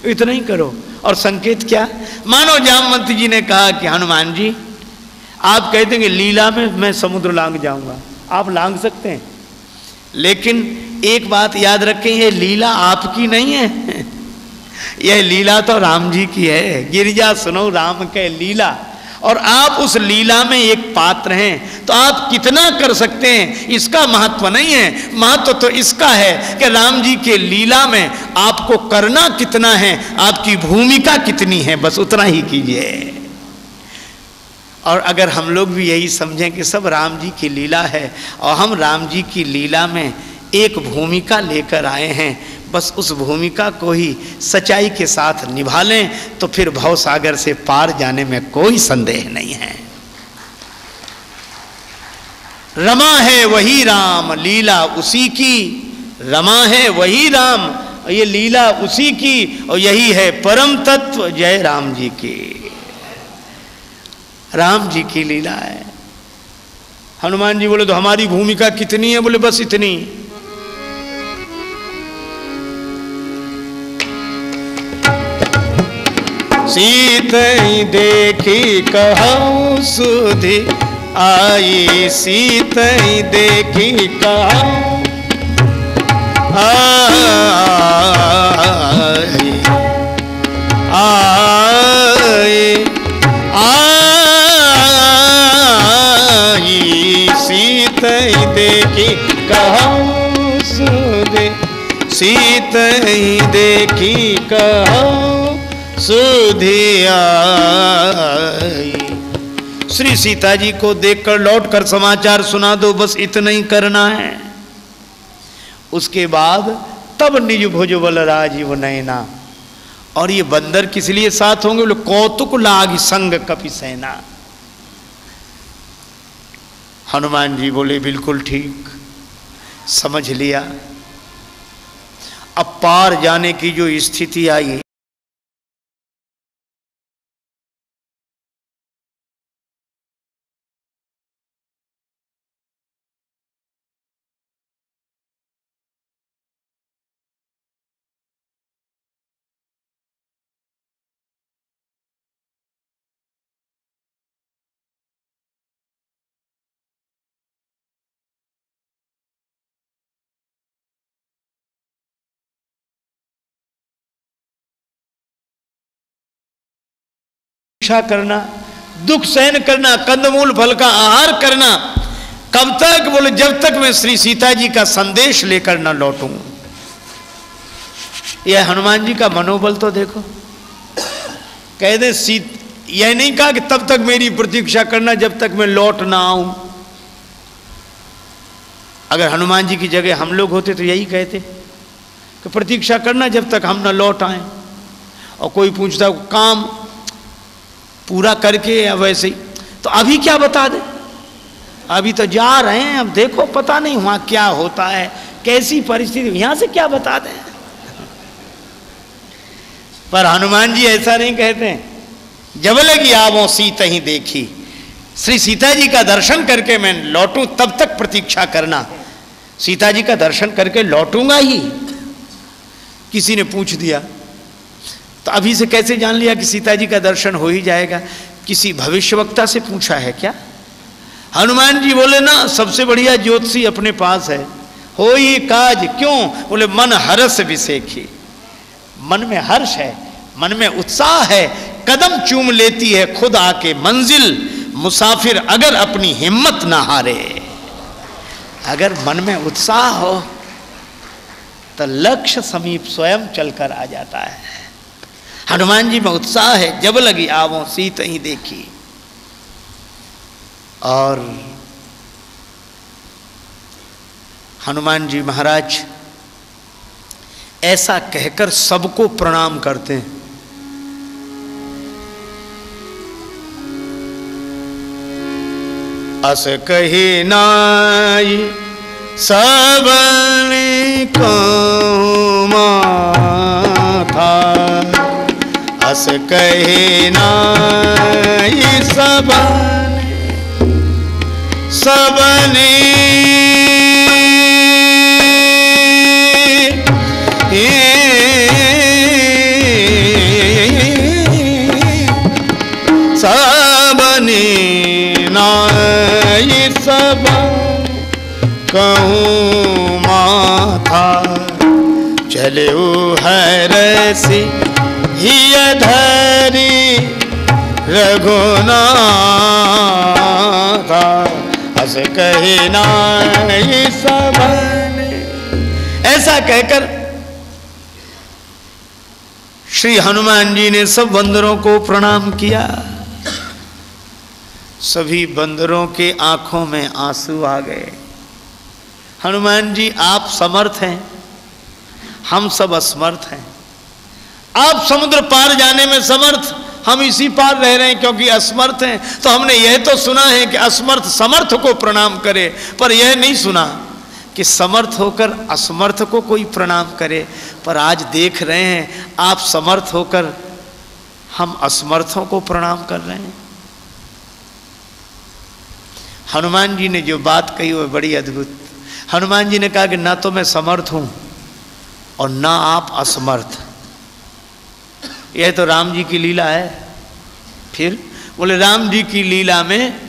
इतना ही करो। और संकेत क्या? मानो जाम मंत्री जी ने कहा कि, हनुमान जी, आप कहते हैं लीला में मैं समुद्र लांग जाऊँगा। आप लांग सकते हैं। लेकिन एक बात याद रखें ये लीला आपकी नहीं है। यह लीला तो राम जी की है। गिरिजा, सुनो, राम के लीला। और आप उस लीला में एक पात्र हैं तो आप कितना कर सकते हैं? इसका महत्व नहीं है। महत्व तो इसका है कि राम जी के लीला में आपको करना कितना है, आपकी भूमिका कितनी है, बस उतना ही कीजिए। और अगर हम लोग भी यही समझें कि सब राम जी की लीला है और हम राम जी की लीला में एक भूमिका लेकर आए हैं, बस उस भूमिका को ही सच्चाई के साथ निभा लें तो फिर भव सागर से पार जाने में कोई संदेह नहीं है। रमा है वही राम, लीला उसी की। रमा है वही राम, ये लीला उसी की, और यही है परम तत्व जय राम जी की। राम जी की लीला है। हनुमान जी बोले तो हमारी भूमिका कितनी है? बोले, बस इतनी। सीत देखी कहूँ सुधी आई। सीत देखी कहूँ आई। आई सीत देखी कहूँ सुधि सीत देखी कहूँ सुधिया श्री सीता जी को देखकर लौट कर समाचार सुना दो, बस इतना ही करना है। उसके बाद तब निज भुज बल राजीव नैना। और ये बंदर किस लिए साथ होंगे? बोले, कौतुक लाग संग कपि सेना। हनुमान जी बोले बिल्कुल ठीक समझ लिया। अब पार जाने की जो स्थिति आई शिक्षा करना, दुख सहन करना, कंदमूल फल का आहार करना, कब तक बोले, जब तक मैं श्री सीता जी का संदेश लेकर न लौटूं। यह हनुमान जी का मनोबल तो देखो। कह दे, सीत, यह नहीं कहा कि तब तक मेरी प्रतीक्षा करना, जब तक मैं लौट ना आऊँ। अगर हनुमान जी की जगह हम लोग होते तो यही कहते कि प्रतीक्षा करना, जब तक हम ना लौट आए। और कोई पूछता, काम पूरा करके या वैसे ही। तो अभी क्या बता दे? अभी तो जा रहे हैं, अब देखो, पता नहीं वहाँ क्या होता है, कैसी परिस्थिति, यहाँ से क्या बता दें? पर हनुमान जी ऐसा नहीं कहते हैं। जब लगी आवो सीत ही देखी, श्री सीता जी का दर्शन करके मैं लौटूं, तब तक प्रतीक्षा करना। सीता जी का दर्शन करके लौटूँगा ही। किसी ने पूछ दिया तो अभी से कैसे जान लिया कि सीता जी का दर्शन हो ही जाएगा? किसी भविष्यवक्ता से पूछा है क्या? हनुमान जी बोले, ना, सबसे बढ़िया ज्योतिषी अपने पास है। हो ही काज क्यों? बोले, मन हर्ष विषेखी मन में हर्ष है, मन में उत्साह है। कदम चूम लेती है खुद आके मंजिल। मुसाफिर अगर अपनी हिम्मत ना हारे। अगर मन में उत्साह हो तो लक्ष्य समीप स्वयं चलकर आ जाता है। हनुमान जी में उत्साह है, जब लगी आवो, सीत ही देखी। और हनुमान जी महाराज ऐसा कहकर सबको प्रणाम करते हैं। अस कही नाई, सबन को था अस कही नाई सबन सबने। सबने नाई सब कहूँ माथा चले धरी रघुना हस कहे नाई सब ऐसा कहकर श्री हनुमान जी ने सब बंदरों को प्रणाम किया। सभी बंदरों के आँखों में आँसू आ गए। हनुमान जी, आप समर्थ हैं। हम सब असमर्थ हैं। आप समुद्र पार जाने में समर्थ, हम इसी पार रह रहे हैं क्योंकि असमर्थ हैं। तो हमने यह तो सुना है कि असमर्थ समर्थ को प्रणाम करे, पर यह नहीं सुना कि समर्थ होकर असमर्थ को कोई प्रणाम करे। पर आज देख रहे हैं, आप समर्थ होकर हम असमर्थों को प्रणाम कर रहे हैं। हनुमान जी ने जो बात कही, वो बड़ी अद्भुत। हनुमान जी ने कहा कि ना तो मैं समर्थ हूँ और ना आप असमर्थ। यह तो राम जी की लीला है। फिर बोले, राम जी की लीला में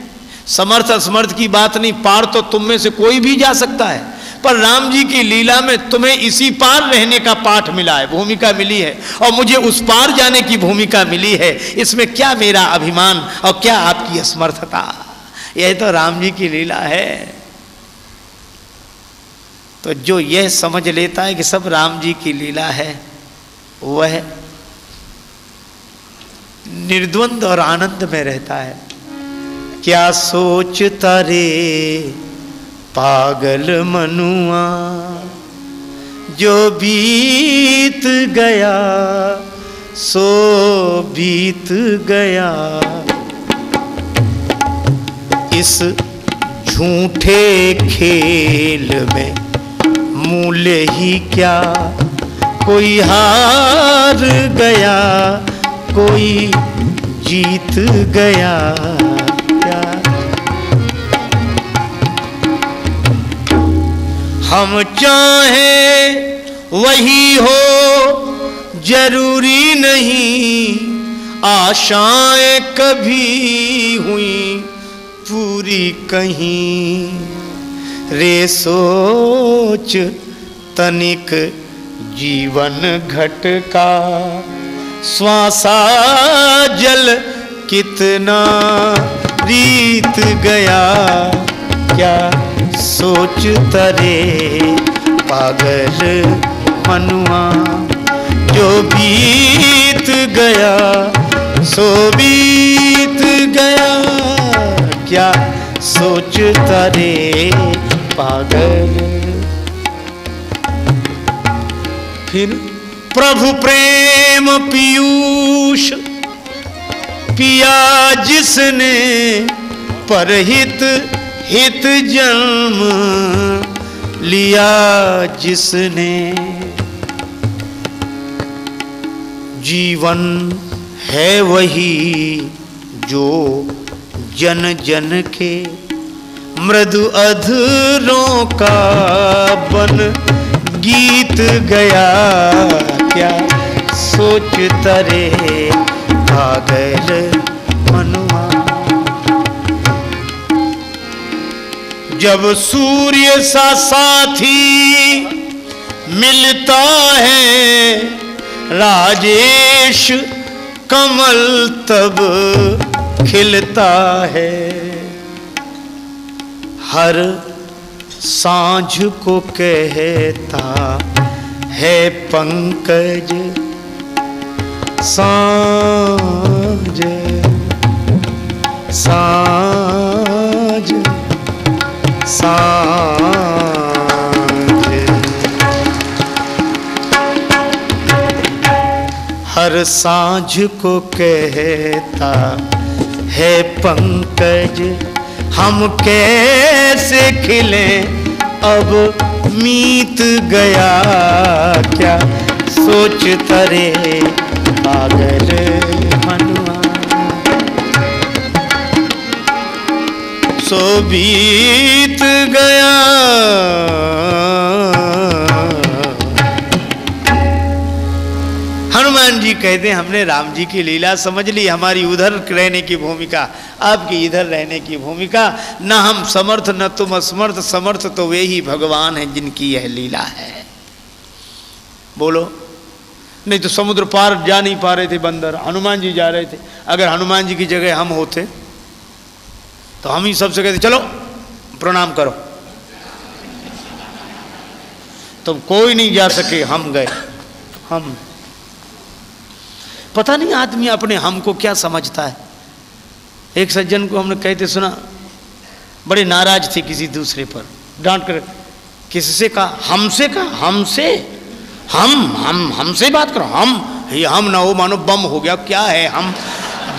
समर्थ असमर्थ की बात नहीं, पार तो तुम में से कोई भी जा सकता है। पर राम जी की लीला में तुम्हें इसी पार रहने का पाठ मिला है, भूमिका मिली है। और मुझे उस पार जाने की भूमिका मिली है, इसमें क्या मेरा अभिमान और क्या आपकी असमर्थता? यह तो राम जी की लीला है। तो जो यह समझ लेता है कि सब राम जी की लीला है, वह निर्द्वंद और आनंद में रहता है। क्या सोचता रे पागल मनुआ, जो बीत गया, सो बीत गया। इस झूठे खेल में मूल्य ही क्या, कोई हार गया कोई जीत गया क्या? हम चाहे वही हो, ज़रूरी नहीं। आशाएँ कभी हुई पूरी कहीं। रे सोच तनिक जीवन घट का श्वासा जल कितना रीत गया, क्या सोच तरे पागल मनुआ जो बीत गया, सो बीत गया, क्या सोच तरे पागल। फिर प्रभु प्रेम पीयूष पिया जिसने परहित हित जन्म लिया जिसने। जीवन है वही जो जन जन के मृदु अधरों का बन गीत गया क्या सोच तरे पागल मनुआ। जब सूर्य सा साथी मिलता है, राजेश कमल तब खिलता है। हर साँझ को कहता है पंकज साँझ साँझ साँझ। हर साँझ को कहता है पंकज, हम कैसे खिले? अब मीत गया क्या? सोच तरे पागल मनुआ सो बीत गया। हनुमान जी कहते हैं हमने राम जी की लीला समझ ली, हमारी उधर रहने की भूमिका, आपकी इधर रहने की भूमिका। न हम समर्थ, न तुम असमर्थ, समर्थ तो वे ही भगवान हैं जिनकी यह लीला है। बोलो। नहीं तो समुद्र पार जा नहीं पा रहे थे, बंदर। हनुमान जी जा रहे थे। अगर हनुमान जी की जगह हम होते तो हम ही सबसे कहते, चलो, प्रणाम करो। तो कोई नहीं जा सके, हम गए। हम। पता नहीं, आदमी अपने हम को क्या समझता है? एक सज्जन को हमने कहते सुना, बड़े नाराज़ थे किसी दूसरे पर। डांट कर, किससे कहा? हमसे कहा? हमसे? हम हम, हमसे बात करो। हम ये हम ना हो, मानो बम हो गया। क्या है हम?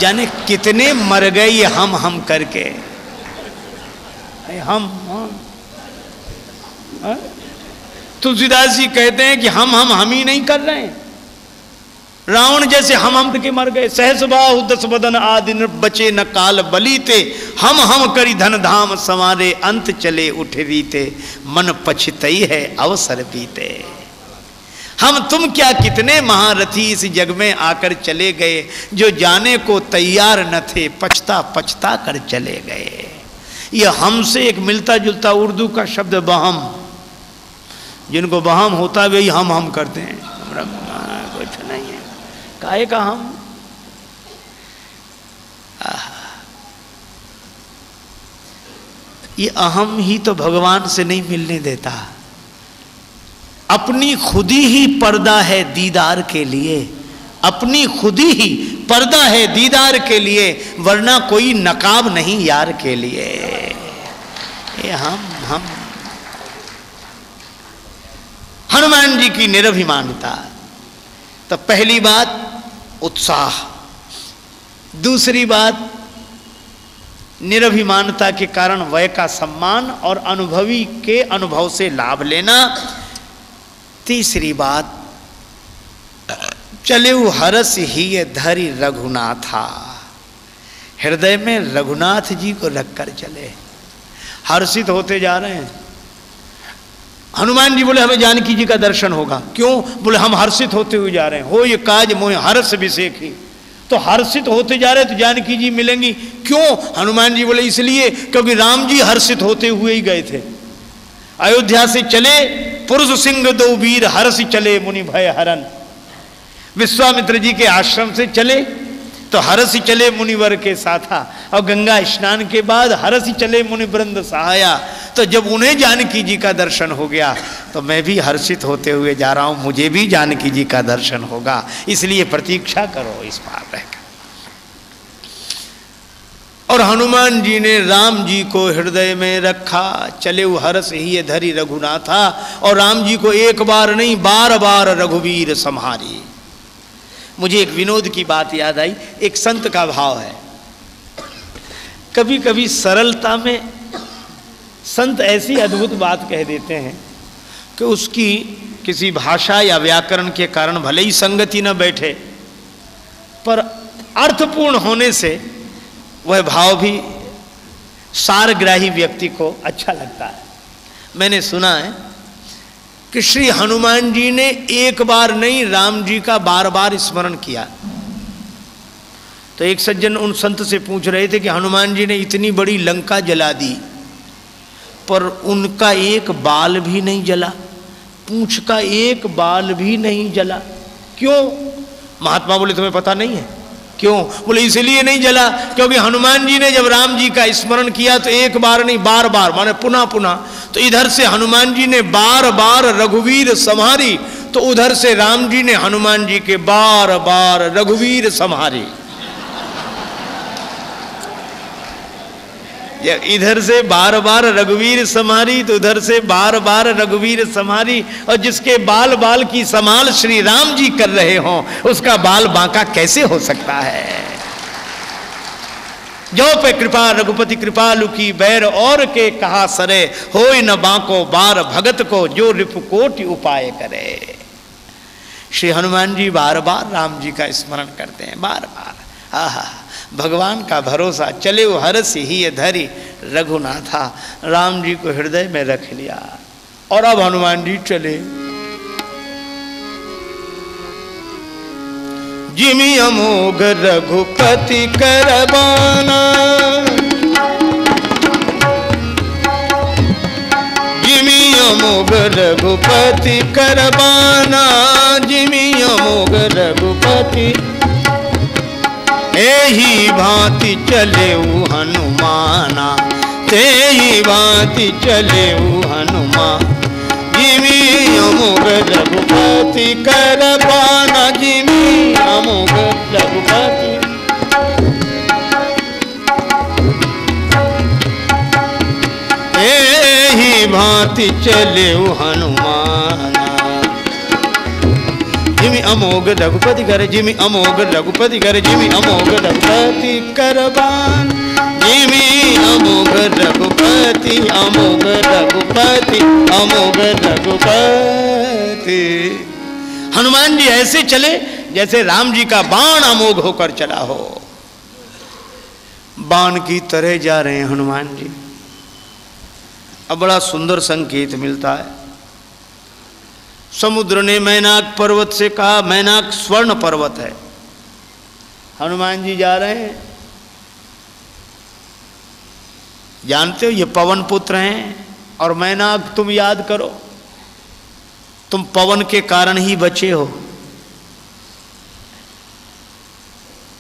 जाने कितने मर गए ये हम हम करके। हम हम। हाँ? तुलसीदास जी कहते हैं कि हम हम हम ही नहीं कर रहे हैं। रावण जैसे हम हम के मर गए। सहस बाहु दस बदन आदि बचे, न काल बली ते हम हम करी धन धाम समारे अंत चले उठ रीते। मन पछतई है, अवसर बीते। हम तुम क्या कितने महारथी इस जग में आकर चले गए, जो जाने को तैयार न थे, पछता पछता कर चले गए। यह हमसे एक मिलता जुलता उर्दू का शब्द बहम। जिनको बहम होता वही हम हम करते हैं। कुछ नहीं है। काहे का हम। ये अहम ही तो भगवान से नहीं मिलने देता। अपनी खुदी ही पर्दा है दीदार के लिए। अपनी खुदी ही पर्दा है दीदार के लिए, वरना कोई नकाब नहीं यार के लिए। ये हम हम। हनुमान जी की निरभिमानता। तो पहली बात, उत्साह। दूसरी बात, निरभिमानता के कारण वय का सम्मान और अनुभवी के अनुभव से लाभ लेना। तीसरी बात, चले हरस ही ये धरी रघुनाथा। हृदय में रघुनाथ जी को रखकर चले। हर्षित होते जा रहे हैं। हनुमान जी बोले, हमें जानकी जी का दर्शन होगा। क्यों? बोले, हम हर्षित होते हुए जा रहे हैं। हो ये काज मोह, हर्ष अभिषेक। ही तो हर्षित होते जा रहे तो जानकी जी मिलेंगी। क्यों? हनुमान जी बोले, इसलिए क्योंकि राम जी हर्षित होते हुए ही गए थे। अयोध्या से चले, पुरुष सिंह दो वीर हर्ष चले, मुनि भय हरन। विश्वामित्र जी के आश्रम से चले तो हरस चले मुनिवर के साथा। और गंगा स्नान के बाद हरस चले मुनि वृंद सहाया। तो जब उन्हें जानकी जी का दर्शन हो गया तो मैं भी हर्षित होते हुए जा रहा हूँ, मुझे भी जानकी जी का दर्शन होगा। इसलिए प्रतीक्षा करो इस बार। रहकर और हनुमान जी ने राम जी को हृदय में रखा। चले वो हरस ही धरी रघुनाथा और राम जी को एक बार नहीं बार बार रघुवीर संहारी। मुझे एक विनोद की बात याद आई, एक संत का भाव है। कभी कभी सरलता में संत ऐसी अद्भुत बात कह देते हैं कि उसकी किसी भाषा या व्याकरण के कारण भले ही संगति न बैठे, पर अर्थपूर्ण होने से वह भाव भी सारग्राही व्यक्ति को अच्छा लगता है। मैंने सुना है कि श्री हनुमान जी ने एक बार नहीं, राम जी का बार बार स्मरण किया। तो एक सज्जन उन संत से पूछ रहे थे कि हनुमान जी ने इतनी बड़ी लंका जला दी, पर उनका एक बाल भी नहीं जला, पूछ का एक बाल भी नहीं जला। क्यों? महात्मा बोले, तुम्हें पता नहीं है? क्यों? बोले, इसलिए नहीं जला, क्योंकि हनुमान जी ने जब राम जी का स्मरण किया तो एक बार नहीं बार बार माने पुनः पुनः तो इधर से हनुमान जी ने बार बार रघुवीर संहारी तो उधर से राम जी ने हनुमान जी के बार बार रघुवीर संहारी। इधर से बार बार रघुवीर समारी तो उधर से बार बार रघुवीर समारी, और जिसके बाल बाल की समाल श्री राम जी कर रहे हो, उसका बाल बांका कैसे हो सकता है? जो पे कृपा, रघुपति कृपा लुकी बैर और के कहा सरे हो न बांको बार भगत को जो रिपु कोटि उपाय करे। श्री हनुमान जी बार बार राम जी का स्मरण करते हैं बार बार आहा। भगवान का भरोसा, चले वो हरस ही ये धरी, रघुनाथा। राम जी को हृदय में रख लिया। और अब हनुमान जी चले। जिमी अमोघ रघुपति करबाना। जिमी अमोघ रघुपति करबाना। जिमी अमोघ रघुपति ही भांति चले हनुमाना ते ही भांति चले हनुमान जिमी अमुग रघुपति कर पाना जिमी अमुग रघुपति भांति चले अमोघ रघुपति कर जिमि अमोघ रघुपति कर जिमि अमोघ रघुपति करबान। जिमि अमोघ रघुपति अमोघ रघुपति अमोघ रघुपति। हनुमान जी ऐसे चले जैसे राम जी का बाण अमोघ होकर चला हो। बाण की तरह जा रहे हैं हनुमान जी। अब बड़ा सुंदर संकेत मिलता है। समुद्र ने मैनाक पर्वत से कहा, मैनाक स्वर्ण पर्वत है। हनुमान जी जा रहे हैं। जानते हो, ये पवन पुत्र हैं, और मैनाक तुम याद करो, तुम पवन के कारण ही बचे हो।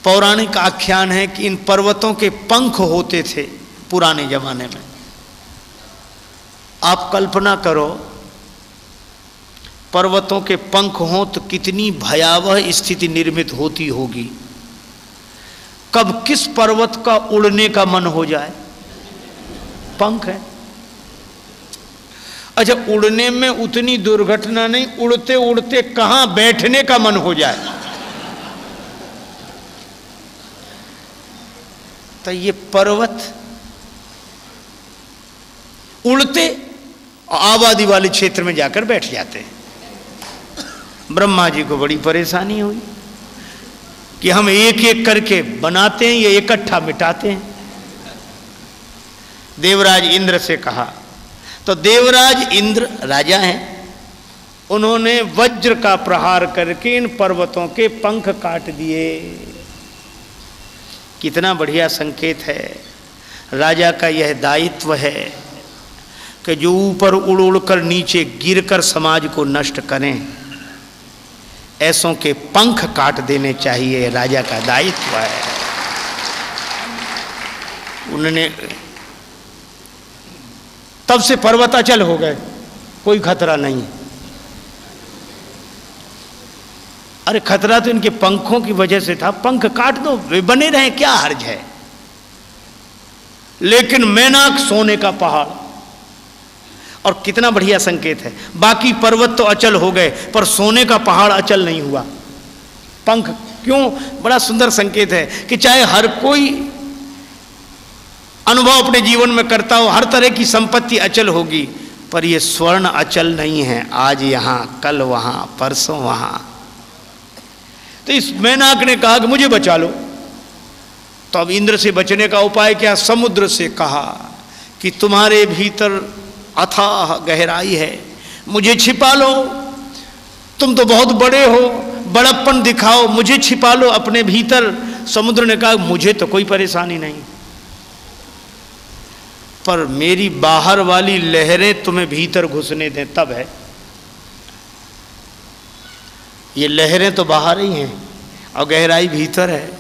पौराणिक आख्यान है कि इन पर्वतों के पंख होते थे पुराने जमाने में। आप कल्पना करो पर्वतों के पंख हों तो कितनी भयावह स्थिति निर्मित होती होगी। कब किस पर्वत का उड़ने का मन हो जाए? पंख है। अच्छा उड़ने में उतनी दुर्घटना नहीं, उड़ते उड़ते कहाँ बैठने का मन हो जाए? तो ये पर्वत उड़ते, आबादी वाले क्षेत्र में जाकर बैठ जाते हैं। ब्रह्मा जी को बड़ी परेशानी हुई कि हम एक एक करके बनाते हैं या इकट्ठा मिटाते हैं। देवराज इंद्र से कहा तो देवराज इंद्र राजा हैं। उन्होंने वज्र का प्रहार करके इन पर्वतों के पंख काट दिए। कितना बढ़िया संकेत है। राजा का यह दायित्व है कि जो ऊपर उड़ उड़ कर नीचे गिरकर समाज को नष्ट करें। ऐसों के पंख काट देने चाहिए, राजा का दायित्व है। उन्होंने तब से पर्वताचल हो गए, कोई खतरा नहीं। अरे खतरा तो इनके पंखों की वजह से था, पंख काट दो, वे बने रहे, क्या हर्ज है? लेकिन मैनाक सोने का पहाड़ और कितना बढ़िया संकेत है। बाकी पर्वत तो अचल हो गए, पर सोने का पहाड़ अचल नहीं हुआ। पंख, क्यों? बड़ा सुंदर संकेत है कि चाहे हर कोई अनुभव अपने जीवन में करता हो, हर तरह की संपत्ति अचल होगी, पर यह स्वर्ण अचल नहीं है। आज यहाँ, कल वहाँ, परसों वहाँ। तो इस मैनाक ने कहा कि मुझे बचा लो। तो अब इंद्र से बचने का उपाय क्या? समुद्र से कहा कि तुम्हारे भीतर अथाह गहराई है। मुझे छिपा लो। तुम तो बहुत बड़े हो। बड़प्पन दिखाओ। मुझे छिपा लो अपने भीतर। समुद्र ने कहा, मुझे तो कोई परेशानी नहीं। पर मेरी बाहर वाली लहरें तुम्हें भीतर घुसने दें, तब है। ये लहरें तो बाहर ही हैं और गहराई भीतर है।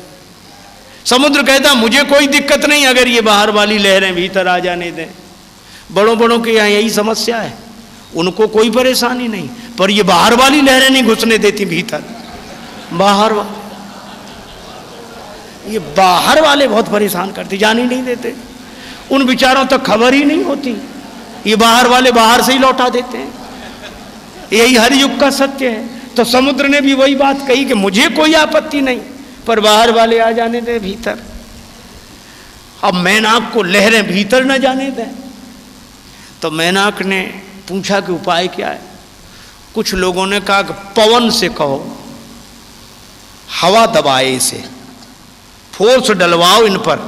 समुद्र कहता, मुझे कोई दिक्कत नहीं अगर ये बाहर वाली लहरें भीतर आ जाने दें। बड़ों बड़ों के यहाँ यही समस्या है। उनको कोई परेशानी नहीं, पर ये बाहर वाली लहरें नहीं घुसने देती भीतर। बाहर वा... ये बाहर वाले बहुत परेशान करते, जान ही नहीं देते। उन विचारों तक खबर ही नहीं होती। ये बाहर वाले बाहर से ही लौटा देते हैं। यही हर युग का सत्य है। तो समुद्र ने भी वही बात कही कि मुझे कोई आपत्ति नहीं, पर बाहर वाले आ जाने दे भीतर। अब मैनाक आपको लहरें भीतर न जाने दें। तो मैनाक ने पूछा कि उपाय क्या है? कुछ लोगों ने कहा कि पवन से कहो, हवा दबाए इसे, फोर्स डलवाओ इन पर।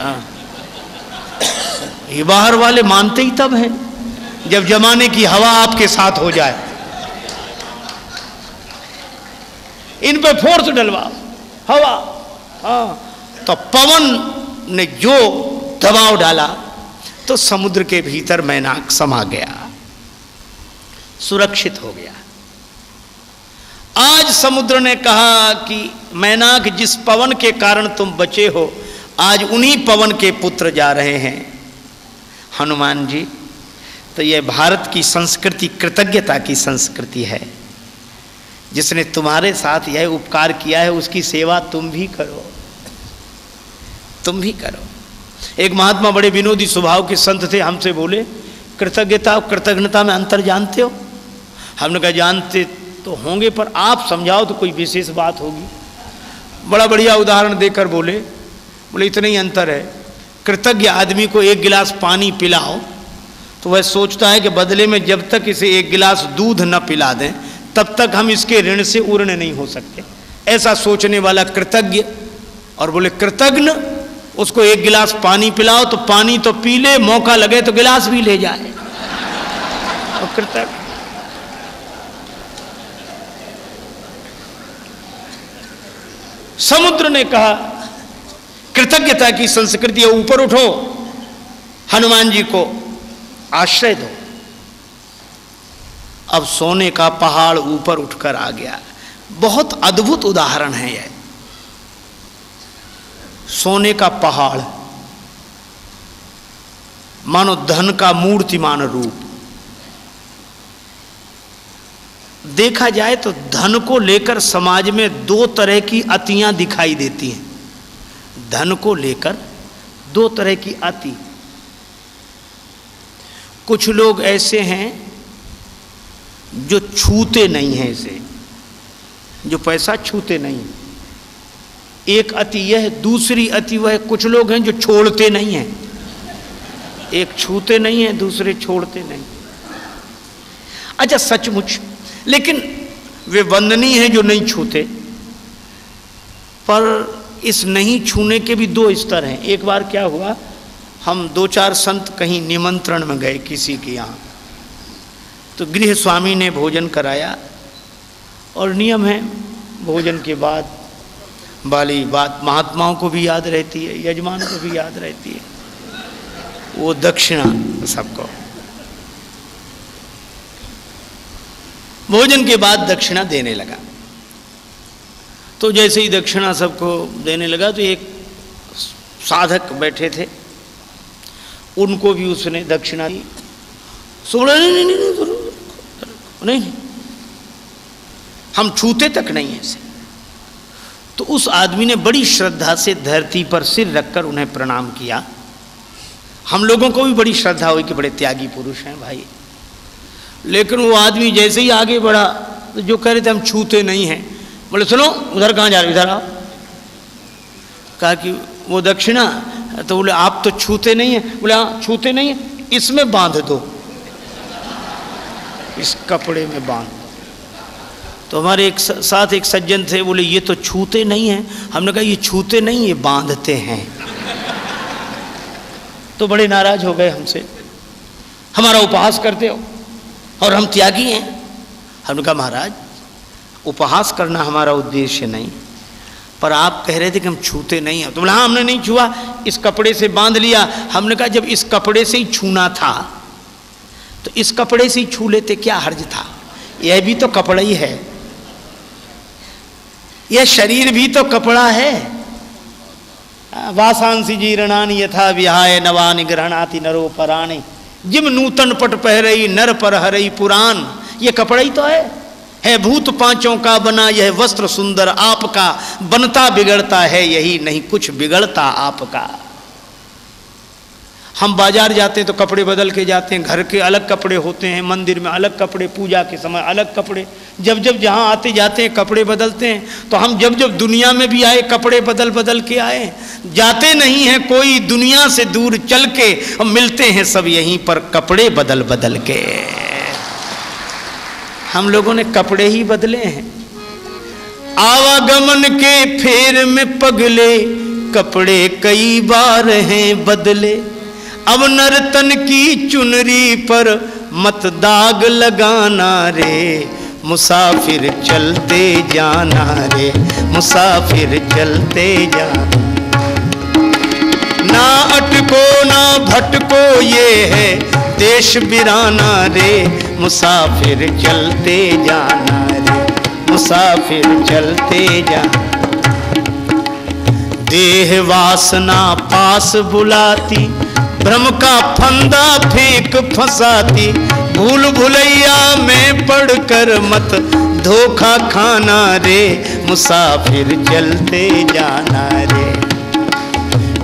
हाँ। ये बाहर वाले मानते ही तब हैं, जब जमाने की हवा आपके साथ हो जाए। इन पर फोर्स डलवाओ, हवा। हाँ। तो पवन ने जो दबाव डाला तो समुद्र के भीतर मैनाक समा गया, सुरक्षित हो गया। आज समुद्र ने कहा कि मैनाक, जिस पवन के कारण तुम बचे हो, आज उन्हीं पवन के पुत्र जा रहे हैं। हनुमान जी तो यह भारत की संस्कृति, कृतज्ञता की संस्कृति है। जिसने तुम्हारे साथ यह उपकार किया है, उसकी सेवा तुम भी करो। तुम भी करो। एक महात्मा बड़े विनोदी स्वभाव के संत थे, हमसे बोले, कृतज्ञता और कृतज्ञता में अंतर जानते हो? हमने कहा, जानते तो होंगे, पर आप समझाओ तो कोई विशेष बात होगी। बड़ा बढ़िया उदाहरण देकर बोले बोले, इतना ही अंतर है। कृतज्ञ आदमी को एक गिलास पानी पिलाओ तो वह सोचता है कि बदले में जब तक इसे एक गिलास दूध न पिला दें, तब तक हम इसके ऋण से उर्ण नहीं हो सकते। ऐसा सोचने वाला कृतज्ञ, और बोले, कृतज्ञ उसको एक गिलास पानी पिलाओ तो पानी तो पी ले मौका लगे तो गिलास भी ले जाए। कृतज्ञ समुद्र ने कहा, कृतज्ञता की संस्कृति ऊपर उठो, हनुमान जी को आश्रय दो। अब सोने का पहाड़ ऊपर उठकर आ गया। बहुत अद्भुत उदाहरण है यह सोने का पहाड़, मानो धन का मूर्तिमान रूप। देखा जाए तो धन को लेकर समाज में दो तरह की अतियाँ दिखाई देती हैं। धन को लेकर दो तरह की अति। कुछ लोग ऐसे हैं जो छूते नहीं हैं इसे, जो पैसा छूते नहीं एक अति यह, दूसरी अति वह। कुछ लोग हैं जो छोड़ते नहीं हैं। एक छूते नहीं है, दूसरे छोड़ते नहीं। अच्छा सचमुच। लेकिन वे वंदनीय हैं जो नहीं छूते। पर इस नहीं छूने के भी दो स्तर हैं। एक बार क्या हुआ? हम दो चार संत कहीं निमंत्रण में गए किसी के यहाँ। तो गृह स्वामी ने भोजन कराया। और नियम है, भोजन के बाद वाली बात महात्माओं को भी याद रहती है यजमान को भी याद रहती है वो दक्षिणा सबको भोजन के बाद दक्षिणा देने लगा तो जैसे ही दक्षिणा सबको देने लगा तो एक साधक बैठे थे उनको भी उसने दक्षिणा दी नहीं नहीं नहीं, नहीं, नहीं हम छूते तक नहीं ऐसे तो उस आदमी ने बड़ी श्रद्धा से धरती पर सिर रखकर उन्हें प्रणाम किया। हम लोगों को भी बड़ी श्रद्धा हुई कि बड़े त्यागी पुरुष हैं भाई। लेकिन वो आदमी जैसे ही आगे बढ़ा तो जो कह रहे थे हम छूते नहीं हैं। बोले, सुनो, उधर कहाँ जा रहे इधर आओ। कहा कि, वो दक्षिणा। तो बोले, आप तो छूते नहीं हैं। बोले हाँ छूते नहीं हैं। इसमें बाँध दो। इस कपड़े में बाँध दो। तो हमारे एक साथ एक सज्जन थे, बोले, ये तो छूते नहीं हैं। हमने कहा, ये छूते नहीं, ये बांधते हैं। तो बड़े नाराज़ हो गए हमसे। हमारा उपहास करते हो और हम त्यागी हैं। हमने कहा, महाराज, उपहास करना हमारा उद्देश्य नहीं, पर आप कह रहे थे कि हम छूते नहीं हैं। तो बोला हाँ हमने नहीं छुआ, इस कपड़े से बाँध लिया। हमने कहा, जब इस कपड़े से ही छूना था तो इस कपड़े से ही छू लेते क्या हर्ज था? यह भी तो कपड़ा ही है। यह शरीर भी तो कपड़ा है। वासांसी रणानी यथा विहाय नवानि ग्रहणाति नरो पराणी। जिम नूतन पट पहरई, नर पर हरई पुराण। ये कपड़ा ही तो है। है भूत पाँचों का बना, यह वस्त्र सुंदर आपका। बनता बिगड़ता है, यही नहीं, कुछ बिगड़ता आपका। हम बाज़ार जाते हैं तो कपड़े बदल के जाते हैं, घर के अलग कपड़े होते हैं, मंदिर में अलग कपड़े, पूजा के समय अलग कपड़े। जब जब जहाँ आते जाते हैं, कपड़े बदलते हैं तो हम जब जब दुनिया में भी आए, कपड़े बदल बदल के आए। जाते नहीं हैं कोई दुनिया से दूर चल के, हम मिलते हैं सब यहीं पर कपड़े बदल बदल के। हम लोगों ने कपड़े ही बदले हैं। आवागमन के फेर में पगले, कपड़े कई बार हैं बदले। अब नर्तन की चुनरी पर मत दाग लगाना रे। मुसाफिर चलते जाना रे। मुसाफिर चलते जाना। ना अटको, ना भटको ये है देश बिराना रे। मुसाफिर चलते जाना रे। मुसाफिर चलते जाना। देह वासना पास बुलाती भ्रम का फंदा फेंक फंसाती। भूल भुलैया में पढ़कर मत, धोखा खाना रे, मुसाफिर चलते जाना रे।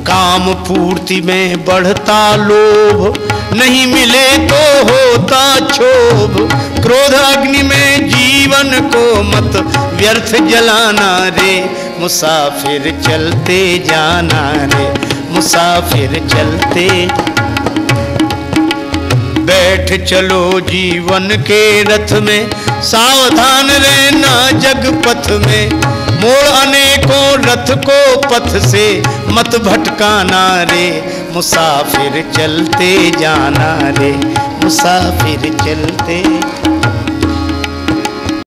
काम पूर्ति में बढ़ता लोभ, नहीं मिले तो होता क्षोभ। क्रोध अग्नि में जीवन को मत, व्यर्थ जलाना रे, मुसाफिर चलते जाना रे। मुसाफिर चलते। बैठ चलो जीवन के रथ में, सावधान रहना जग पथ में। मोड़ अनेकों रथ को पथ से, मत भटकाना रे। मुसाफिर चलते जाना रे, मुसाफिर चलते।